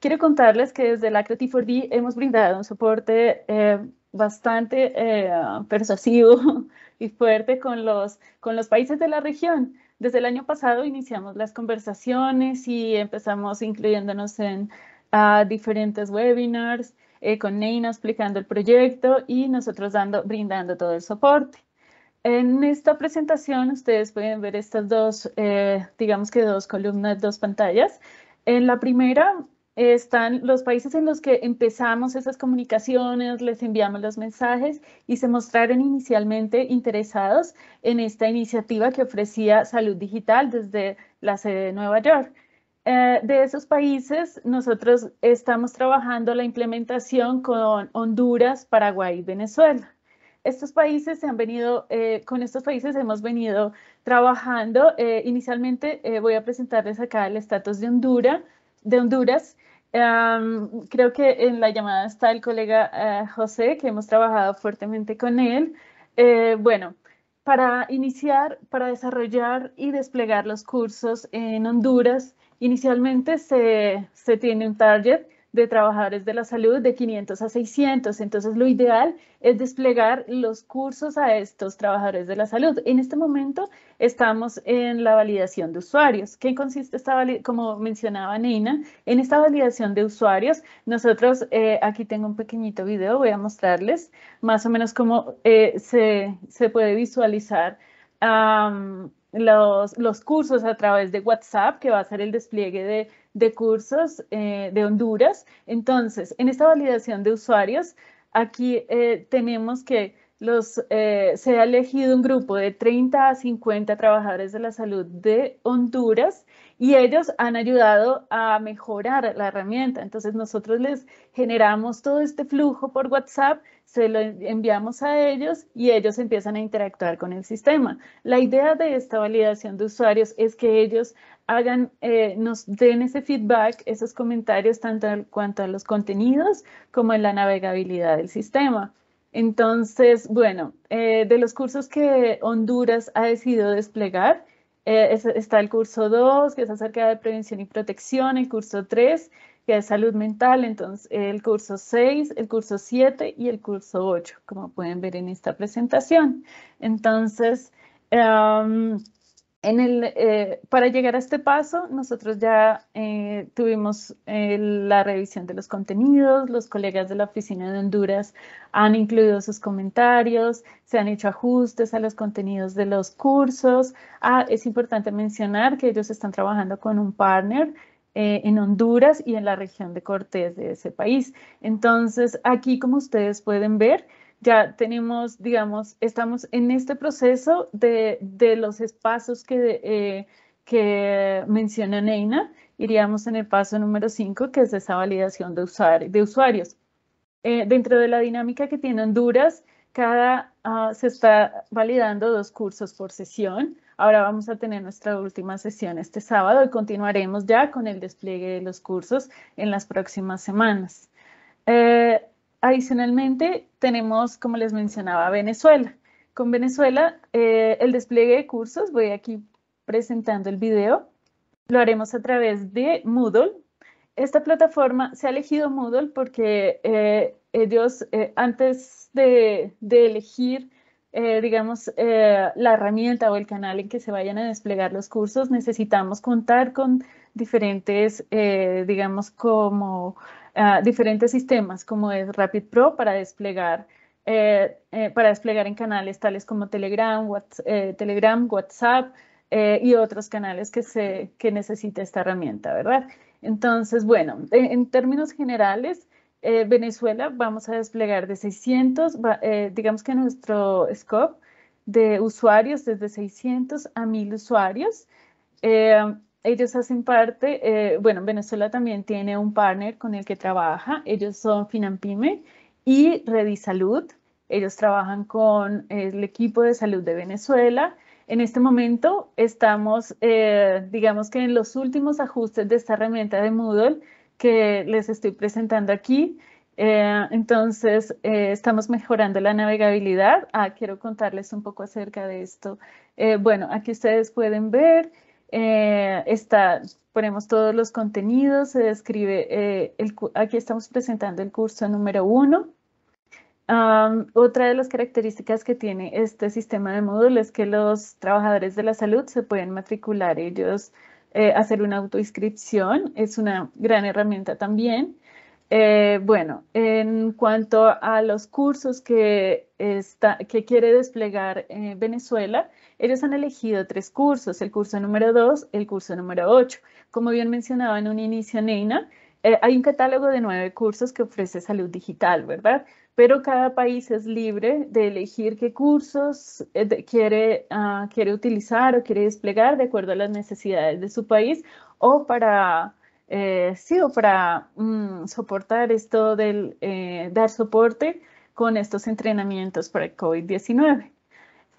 quiero contarles que desde la T4D hemos brindado un soporte eh, bastante eh, persuasivo y fuerte con los, con los países de la región. Desde el año pasado iniciamos las conversaciones y empezamos incluyéndonos en ah, diferentes webinars, eh, con Neina explicando el proyecto y nosotros dando, brindando todo el soporte. En esta presentación ustedes pueden ver estas dos, eh, digamos que dos columnas, dos pantallas. En la primera están los países en los que empezamos esas comunicaciones, les enviamos los mensajes y se mostraron inicialmente interesados en esta iniciativa que ofrecía salud digital desde la sede de Nueva York. Eh, de esos países, nosotros estamos trabajando la implementación con Honduras, Paraguay y Venezuela. Estos países se han venido, eh, con estos países hemos venido trabajando. eh, inicialmente voy a presentarles acá el estatus. De Honduras. Am, creo que en la llamada está el colega eh, José, que hemos trabajado fuertemente con él. Eh, bueno, para iniciar, para desarrollar y desplegar los cursos en Honduras, inicialmente se tiene un target de trabajadores de la salud de 500 a 600. Entonces, lo ideal es desplegar los cursos a estos trabajadores de la salud. En este momento estamos en la validación de usuarios. ¿Qué consiste esta? Como mencionaba Nina, en esta validación de usuarios, nosotros, eh, aquí tengo un pequeñito video, voy a mostrarles más o menos cómo eh, se, se puede visualizar los, los cursos a través de WhatsApp, que va a ser el despliegue de, de cursos eh, de Honduras. Entonces, en esta validación de usuarios, aquí eh, tenemos que los, eh, se ha elegido un grupo de 30 a 50 trabajadores de la salud de Honduras y ellos han ayudado a mejorar la herramienta. Entonces nosotros les generamos todo este flujo por WhatsApp, se lo enviamos a ellos y ellos empiezan a interactuar con el sistema. La idea de esta validación de usuarios es que ellos hagan, eh, nos den ese feedback, esos comentarios, tanto en cuanto a los contenidos como en la navegabilidad del sistema. Entonces, bueno, eh, de los cursos que Honduras ha decidido desplegar, eh, está el curso 2, que es acerca de prevención y protección, el curso 3, que es salud mental, entonces el curso 6, el curso 7 y el curso 8, como pueden ver en esta presentación. Entonces, em, eh, para llegar a este paso, nosotros ya eh, tuvimos eh, la revisión de los contenidos, los colegas de la oficina de Honduras han incluido sus comentarios, se han hecho ajustes a los contenidos de los cursos. Ah, es importante mencionar que ellos están trabajando con un partner en Honduras y en la región de Cortés de ese país. Entonces, aquí como ustedes pueden ver, ya tenemos, digamos, estamos en este proceso de, los espacios que, eh, que menciona Neina. Iríamos en el paso número 5, que es esa validación de, de usuarios. Eh, dentro de la dinámica que tiene Honduras, cada, ah, se está validando dos cursos por sesión. Ahora vamos a tener nuestra última sesión este sábado y continuaremos ya con el despliegue de los cursos en las próximas semanas. Eh, Adicionalmente, tenemos, como les mencionaba, Venezuela. Con Venezuela, eh, el despliegue de cursos, voy aquí presentando el video, lo haremos a través de Moodle. Esta plataforma se ha elegido Moodle porque eh, ellos, eh, antes de, elegir, digamos, la herramienta o el canal en que se vayan a desplegar los cursos, necesitamos contar con diferentes, digamos, como diferentes sistemas como es Rapid Pro para desplegar, eh, eh, para desplegar en canales tales como Telegram, eh, Telegram WhatsApp y otros canales que, se, que necesita esta herramienta, ¿verdad? Entonces, bueno, en, términos generales, Venezuela vamos a desplegar de 600, digamos que nuestro scope de usuarios desde 600 a 1000 usuarios ellos hacen parte, eh, bueno, Venezuela también tiene un partner con el que trabaja, ellos son Finampime y Redisalud. Ellos trabajan con el equipo de salud de Venezuela. En este momento estamos, eh, digamos que en los últimos ajustes de esta herramienta de Moodle que les estoy presentando aquí. Eh, entonces, estamos mejorando la navegabilidad. Ah, quiero contarles un poco acerca de esto. bueno, aquí ustedes pueden ver eh, está, ponemos todos los contenidos, se describe, eh, aquí estamos presentando el curso número uno. otra de las características que tiene este sistema de módulo es que los trabajadores de la salud se pueden matricular ellos, eh, hacer una autoinscripción, es una gran herramienta también. Bueno, en cuanto a los cursos que, está, que quiere desplegar Venezuela, ellos han elegido tres cursos, el curso número 2, el curso número 8. Como bien mencionaba en un inicio Neina, eh, hay un catálogo de nueve cursos que ofrece salud digital, ¿verdad? Pero cada país es libre de elegir qué cursos eh, quiere, ah, quiere utilizar o quiere desplegar de acuerdo a las necesidades de su país o para, eh, sí, o para mm, soportar esto del, dar soporte con estos entrenamientos para el COVID-19.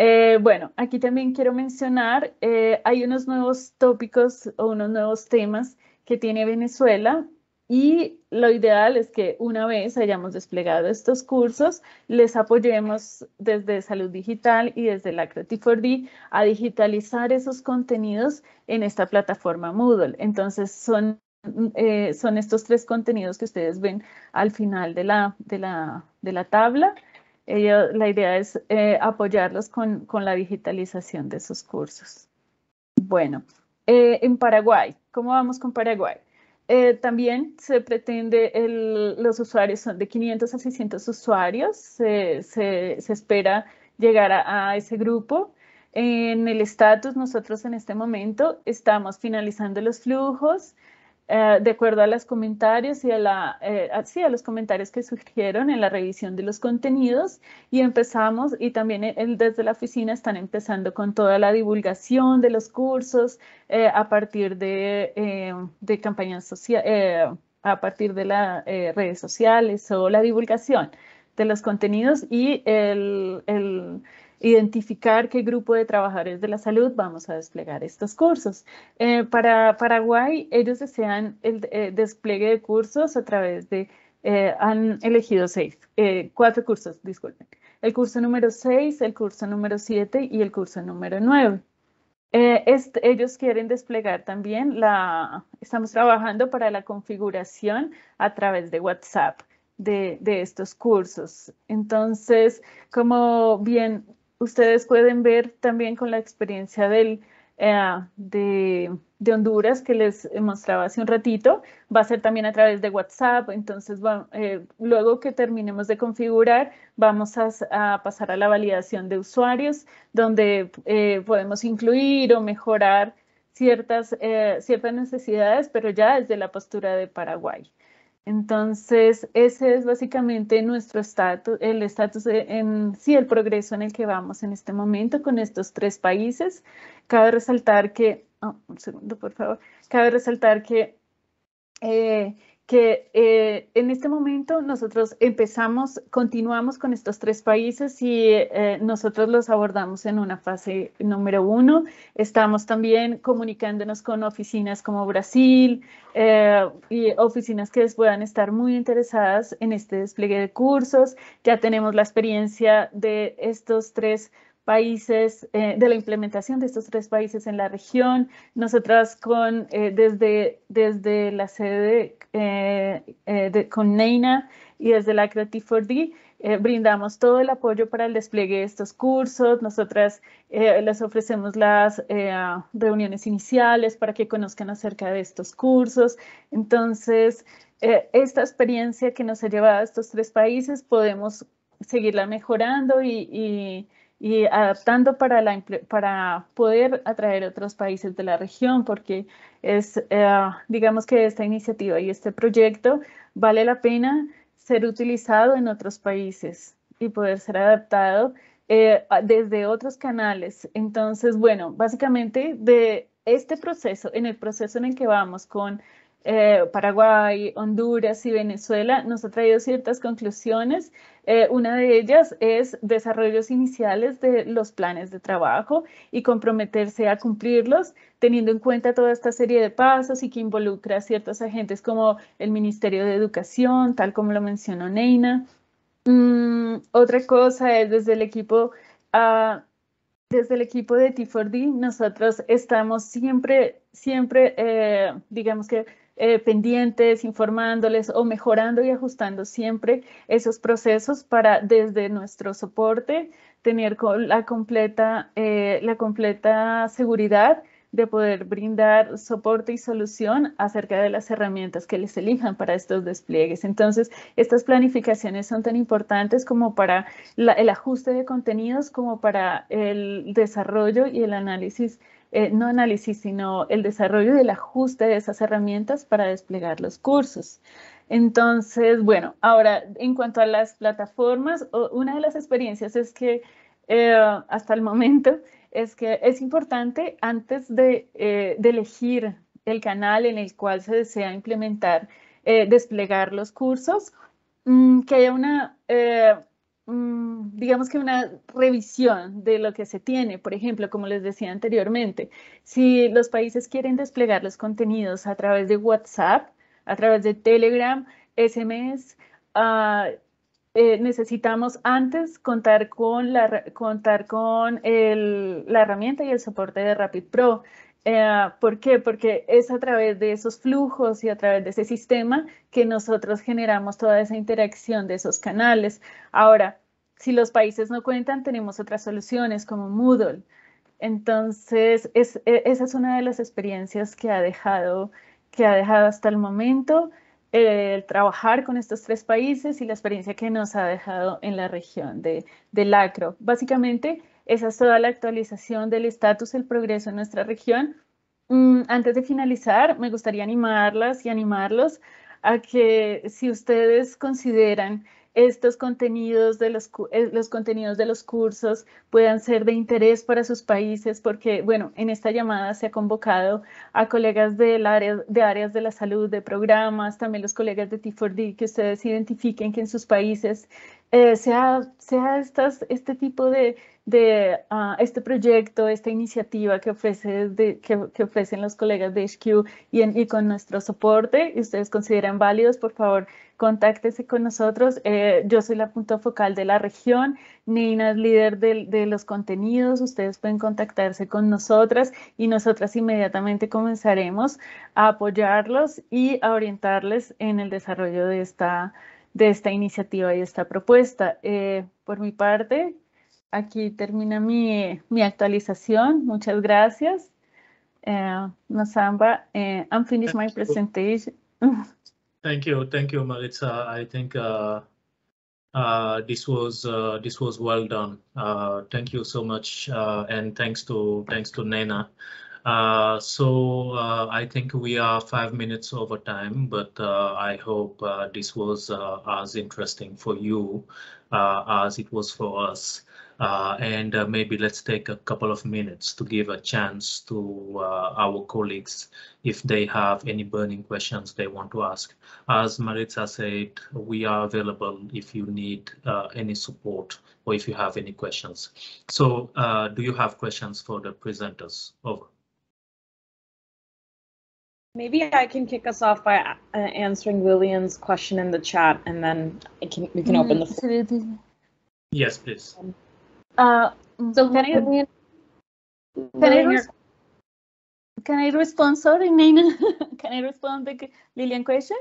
Eh, bueno, aquí también quiero mencionar, eh, hay unos nuevos tópicos o unos nuevos temas que tiene Venezuela y lo ideal es que una vez hayamos desplegado estos cursos, les apoyemos desde Salud Digital y desde la Creative4D a digitalizar esos contenidos en esta plataforma Moodle. Entonces, son, eh, son estos tres contenidos que ustedes ven al final de la, de la, de la tabla la idea es eh, apoyarlos con, la digitalización de sus cursos. Bueno, eh, en Paraguay, ¿cómo vamos con Paraguay? Eh, también se pretende, los usuarios son de 500 a 600 usuarios, se, espera llegar a, ese grupo. En el estatus, nosotros en este momento estamos finalizando los flujos, eh, de acuerdo a los comentarios y a, la, eh, a los comentarios que surgieron en la revisión de los contenidos y empezamos y también el, desde la oficina están empezando con toda la divulgación de los cursos eh, a partir de, de campañas sociales, a partir de las redes sociales o la divulgación de los contenidos y el, el identificar qué grupo de trabajadores de la salud vamos a desplegar estos cursos. Eh, para Paraguay, ellos desean el eh, despliegue de cursos a través de, eh, han elegido seis, cuatro cursos, disculpen. El curso número seis, el curso número siete y el curso número nueve. Este, ellos quieren desplegar también la, estamos trabajando para la configuración a través de WhatsApp. De, de, estos cursos. Entonces, como bien ustedes pueden ver también con la experiencia del, eh, de, Honduras que les mostraba hace un ratito, va a ser también a través de WhatsApp, entonces eh, luego que terminemos de configurar, vamos a, pasar a la validación de usuarios, donde eh, podemos incluir o mejorar ciertas, ciertas necesidades, pero ya desde la postura de Paraguay. Entonces, ese es básicamente nuestro estatus, el estatus en sí, el progreso en el que vamos en este momento con estos tres países. Cabe resaltar que, oh, un segundo, por favor, cabe resaltar que eh, que eh, en este momento nosotros empezamos, continuamos con estos tres países y eh, nosotros los abordamos en una fase número uno. Estamos también comunicándonos con oficinas como Brasil eh, y oficinas que puedan estar muy interesadas en este despliegue de cursos. Ya tenemos la experiencia de estos tres países, eh, de la implementación de estos tres países en la región. Nosotras con, eh, desde, desde la sede eh, con Neina y desde la Creative 4D, brindamos todo el apoyo para el despliegue de estos cursos. Nosotras les ofrecemos las reuniones iniciales para que conozcan acerca de estos cursos. Entonces, esta experiencia que nos ha llevado a estos tres países, podemos seguirla mejorando y y adaptando para, la, para poder atraer otros países de la región, porque es, eh, digamos que esta iniciativa y este proyecto vale la pena ser utilizado en otros países y poder ser adaptado eh, desde otros canales. Entonces, bueno, básicamente de este proceso, en el proceso en el que vamos con eh, Paraguay, Honduras y Venezuela, nos ha traído ciertas conclusiones. Eh, una de ellas es desarrollos iniciales de los planes de trabajo y comprometerse a cumplirlos, teniendo en cuenta toda esta serie de pasos y que involucra a ciertos agentes como el Ministerio de Educación, tal como lo mencionó Neina. Mm, otra cosa es desde el equipo... Uh, desde el equipo de T4D, nosotros estamos siempre, siempre, eh, digamos que eh, pendientes, informándoles o mejorando y ajustando siempre esos procesos para desde nuestro soporte tener la completa, eh, la completa seguridad de poder brindar soporte y solución acerca de las herramientas que les elijan para estos despliegues. Entonces, estas planificaciones son tan importantes como para el ajuste de contenidos, como para el desarrollo y el análisis eh, no análisis, sino el desarrollo y el ajuste de esas herramientas para desplegar los cursos. Entonces, bueno, ahora en cuanto a las plataformas, una de las experiencias es que eh, hasta el momento es que es importante antes de, eh, elegir el canal en el cual se desea implementar, desplegar los cursos, mm, que haya una digamos que una revisión de lo que se tiene. Por ejemplo, como les decía anteriormente, si los países quieren desplegar los contenidos a través de WhatsApp, a través de Telegram, SMS, ah, eh, necesitamos antes contar con, la, contar con la herramienta y el soporte de Rapid Pro. Eh, ¿Por qué? Porque es a través de esos flujos y a través de ese sistema que nosotros generamos toda esa interacción de esos canales. Ahora, si los países no cuentan, tenemos otras soluciones como Moodle. Entonces, e, esa es una de las experiencias que ha dejado, que ha dejado hasta el momento el trabajar con estos tres países y la experiencia que nos ha dejado en la región de, del ACRO. Básicamente, esa es toda la actualización del estatus, el progreso en nuestra región. mm, antes de finalizar, me gustaría animarlas y animarlos a que si ustedes consideran estos contenidos de los, eh, los contenidos de los cursos puedan ser de interés para sus países, porque, bueno, en esta llamada se ha convocado a colegas del área, de áreas de la salud, de programas, también los colegas de T4D, que ustedes identifiquen que en sus países eh, sea, sea estas, este tipo de, de uh, este proyecto, esta iniciativa que, ofrece que, que, ofrecen los colegas de HQ y, y, con nuestro soporte, y ustedes consideran válidos, por favor, contáctese con nosotros. Eh, yo soy la punto focal de la región, Nina es líder de, los contenidos, ustedes pueden contactarse con nosotras y nosotras inmediatamente comenzaremos a apoyarlos y a orientarles en el desarrollo de esta, de esta iniciativa y esta propuesta. Eh, por mi parte, aquí termina mi, mi actualización. Muchas gracias. Uh, Masamba, uh, I'm finished my presentation. thank you, thank you, Maritza. I think uh, uh, this was uh, this was well done. Uh, thank you so much, uh, and thanks to thanks to Naina. Uh, so I think we are five minutes over time, but I hope this was as interesting for you as it was for us. Uh, and uh, maybe let's take a couple of minutes to give a chance to uh, our colleagues if they have any burning questions they want to ask. As Maritza said, we are available if you need uh, any support or if you have any questions. So uh, do you have questions for the presenters? Over. Maybe I can kick us off by uh, answering Lillian's question in the chat, and then can, we can open the floor. Yes, please. Um, Uh, So can I, Lillian, can I, Lillian, res- can I respond? Sorry, Naina. can I respond the Lilian question?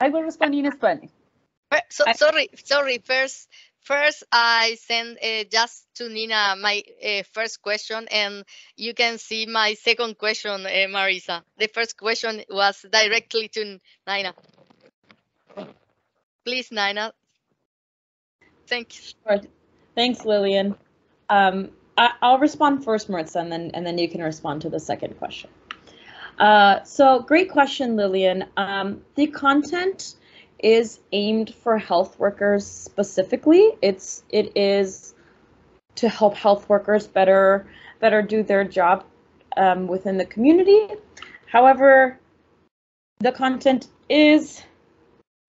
I will respond in Spanish. So, I- sorry, sorry. First, first I send uh, just to Naina my uh, first question, and you can see my second question, uh, Marisa. The first question was directly to Naina. Please, Naina. Thank you. Thanks, Lillian. Um, I, I'll respond first, Maritza, and then and then you can respond to the second question. Uh, so, great question, Lillian. Um, the content is aimed for health workers specifically. It's it is to help health workers better better do their job um, within the community. However, the content is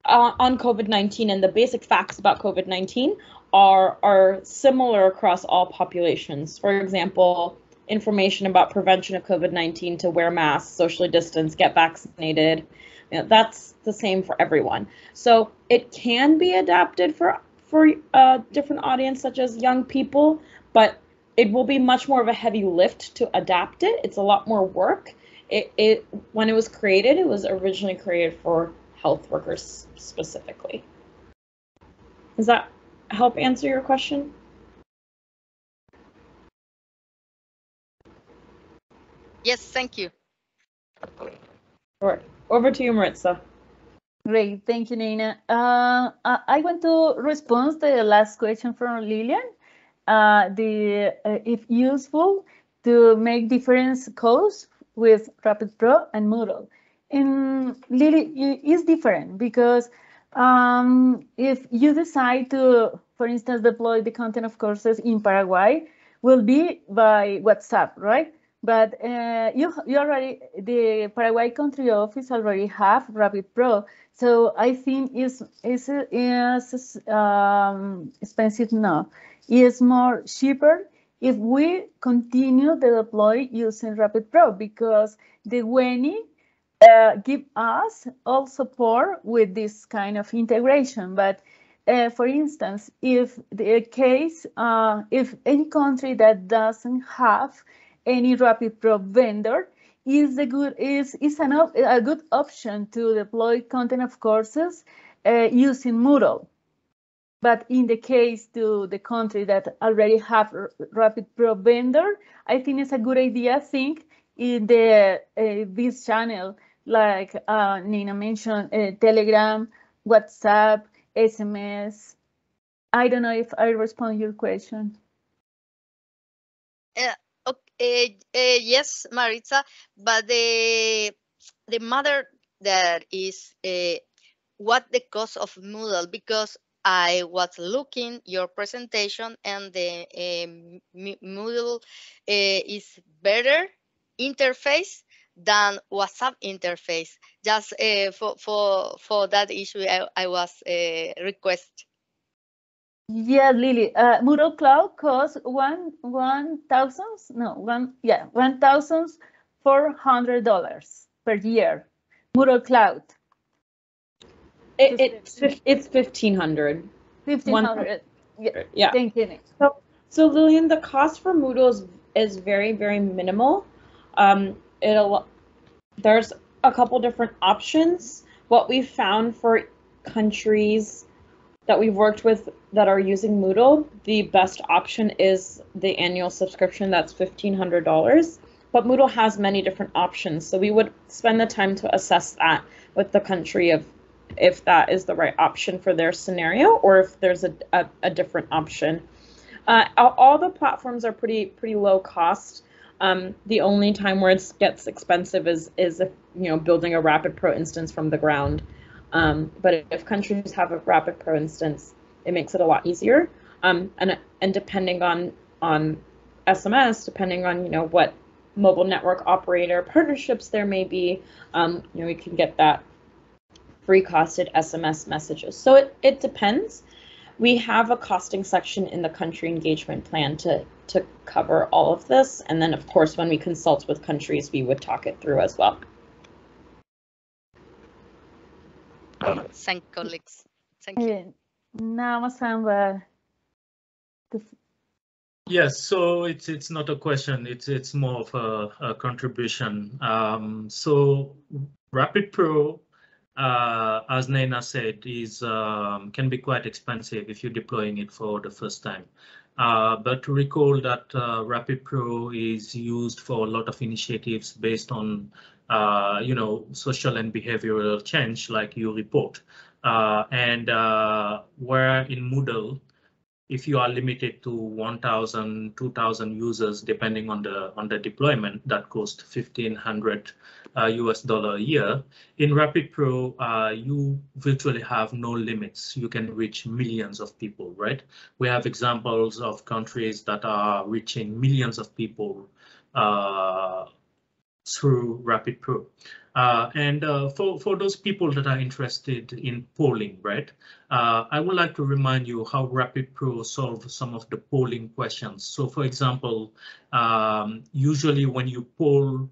uh, on COVID-19 and the basic facts about COVID-19 are are similar across all populations. For example, information about prevention of COVID-19 to wear masks, socially distance, get vaccinated. You know, that's the same for everyone. So it can be adapted for for a different audience, such as young people, but it will be much more of a heavy lift to adapt it. It's a lot more work. It, it when it was created, it was originally created for health workers specifically. Is that help answer your question? Yes, thank you. Or over to you, Maritza. Great, thank you, Naina. Uh, I I want to respond to the last question from Lilian. Uh, the uh, if useful to make difference codes with Rapid Pro and Moodle. And Lily i- is different because um, if you decide to, for instance, deploy the content of courses in Paraguay, will be by WhatsApp, right? But uh, you you already the Paraguay country office already have Rapid Pro, so I think is is is um, expensive no, is more cheaper if we continue the deploy using Rapid Pro because the Weni uh, give us all support with this kind of integration. But uh, for instance, if the case, uh, if any country that doesn't have any Rapid Pro vendor is a good is is an a good option to deploy content of courses uh, using Moodle. But in the case to the country that already have Rapid Pro vendor, I think it's a good idea. Think in the uh, this channel, like uh, Naina mentioned, uh, Telegram, WhatsApp, SMS. I don't know if I respond your question. Uh, uh, uh, yes, Maritza, but the the matter that is uh, what the cost of Moodle because I was looking your presentation and the um, Moodle uh, is better interface than WhatsApp interface. Just uh, for for for that issue, I, I was uh, request. Yeah, Lily. Uh, Moodle Cloud costs one one thousand no one yeah one thousand four hundred dollars per year. Moodle Cloud. It, it's fif- it's fifteen hundred. Fifteen hundred. Yeah. Yeah. Thank you. So, so Lillian, the cost for Moodle is, is very, very minimal. Um, it'll, there's a couple different options. What we found for countries that we've worked with that are using Moodle, the best option is the annual subscription. That's $1,500. But Moodle has many different options. So we would spend the time to assess that with the country of if that is the right option for their scenario or if there's a, a, a different option. Uh, all, all, the platforms are pretty pretty low cost. Um, the only time where it gets expensive is is if, you know building a Rapid Pro instance from the ground. Um, but if countries have a Rapid Pro instance, it makes it a lot easier. Um, and and depending on on SMS, depending on you know what mobile network operator partnerships there may be, um, you know we can get that free costed SMS messages. So it, it depends. We have a costing section in the country engagement plan to, to cover all of this. And then, of course, when we consult with countries, we would talk it through as well. Thank colleagues. Thank you. Now, Masamba. Yes, so it's it's not a question. It's it's more of a, a contribution. Um, so Rapid Pro uh, as Naina said, is um, can be quite expensive if you're deploying it for the first time. Uh, but to recall that uh, Rapid Pro is used for a lot of initiatives based on, uh, you know, social and behavioral change like you report. Uh, and uh, where in Moodle, if you are limited to 1,000, 2,000 users, depending on the on the deployment, that costs 1,500 uh, US dollar a year. In Rapid Pro, uh, you virtually have no limits. You can reach millions of people, right? We have examples of countries that are reaching millions of people uh, through Rapid Pro. Uh, and uh, for, for those people that are interested in polling, right, uh, I would like to remind you how Rapid Pro solves some of the polling questions. So for example, um, usually when you poll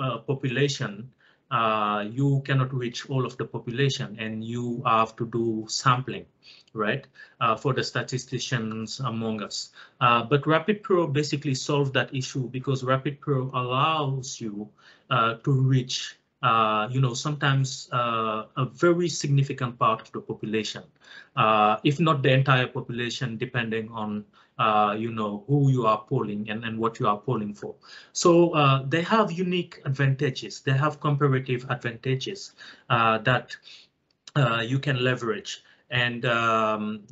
uh, population, uh, you cannot reach all of the population and you have to do sampling, right, uh, for the statisticians among us. Uh, but Rapid Pro basically solved that issue because Rapid Pro allows you uh, to reach you know, sometimes a very significant part of the population, if not the entire population, depending on, uh, you know, who you are polling and, and what you are polling for. So uh, they have unique advantages. They have comparative advantages uh, that you can leverage. And um,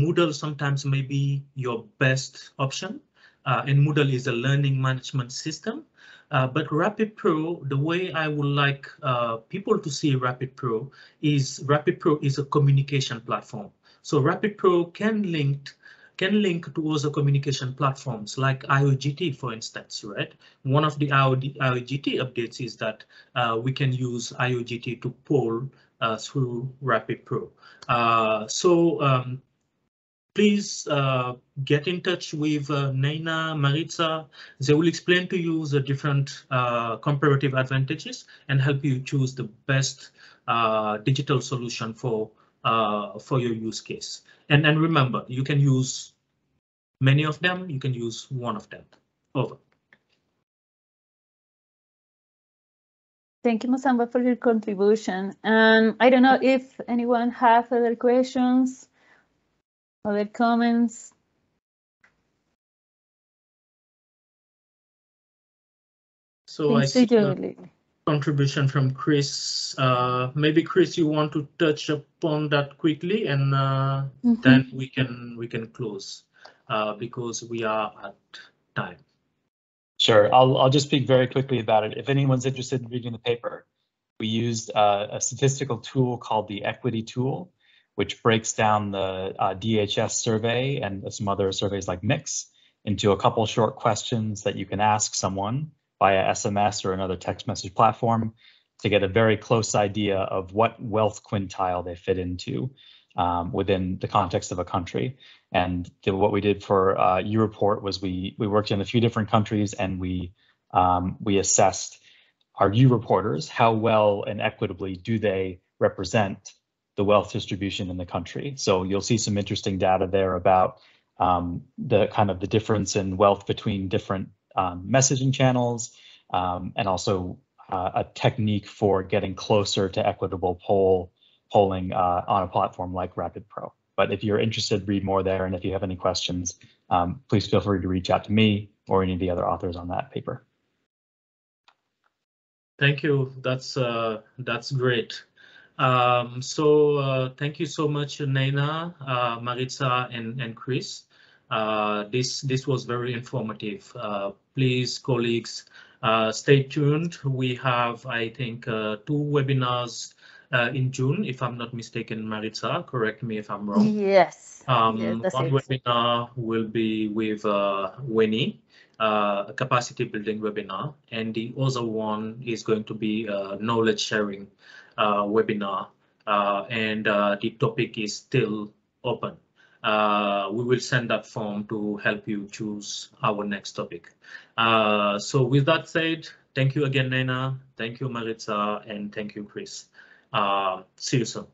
Moodle sometimes may be your best option. and Moodle is a learning management system. Uh, but Rapid Pro, the way I would like uh, people to see Rapid Pro is Rapid Pro is a communication platform. So Rapid Pro can link can link to other communication platforms like IOGT, for instance, right? One of the IOGT updates is that uh, we can use IOGT to poll uh, through Rapid Pro. Uh, so um, please uh, get in touch with uh, Naina, Maritza. They will explain to you the different uh, comparative advantages and help you choose the best uh, digital solution for uh, for your use case. And, and remember, you can use many of them. You can use one of them. Over. Thank you, Masamba, for your contribution. And I don't know if anyone have other questions. Other comments? So I see a contribution from Chris. Uh, maybe Chris, you want to touch upon that quickly, and uh, mm -hmm. then we can we can close uh, because we are at time. Sure, I'll, I'll just speak very quickly about it. If anyone's interested in reading the paper, we used uh, a statistical tool called the equity tool, which breaks down the uh, DHS survey and some other surveys like MICS into a couple short questions that you can ask someone via SMS or another text message platform to get a very close idea of what wealth quintile they fit into um, within the context of a country. And the, what we did for uh, U-Report was we we worked in a few different countries and we um, we assessed our U-Reporters, how well and equitably do they represent the wealth distribution in the country. So you'll see some interesting data there about um, the kind of the difference in wealth between different um, messaging channels um, and also uh, a technique for getting closer to equitable poll polling uh, on a platform like Rapid Pro. But if you're interested, read more there. And if you have any questions, um, please feel free to reach out to me or any of the other authors on that paper. Thank you. That's uh, that's great. Um, so uh, thank you so much, Naina, uh, Maritza, and, and Chris. Uh, this this was very informative. Uh, please, colleagues, uh, stay tuned. We have, I think, uh, two webinars in June, if I'm not mistaken, Maritza. Correct me if I'm wrong. Yes. Um, yes one webinar will be with Weni uh, a capacity building webinar, and the other one is going to be a knowledge sharing uh, webinar, uh, and uh, the topic is still open. Uh, we will send that form to help you choose our next topic. Uh, so with that said, thank you again, Naina. Thank you, Maritza, and thank you, Chris. Uh, see you soon.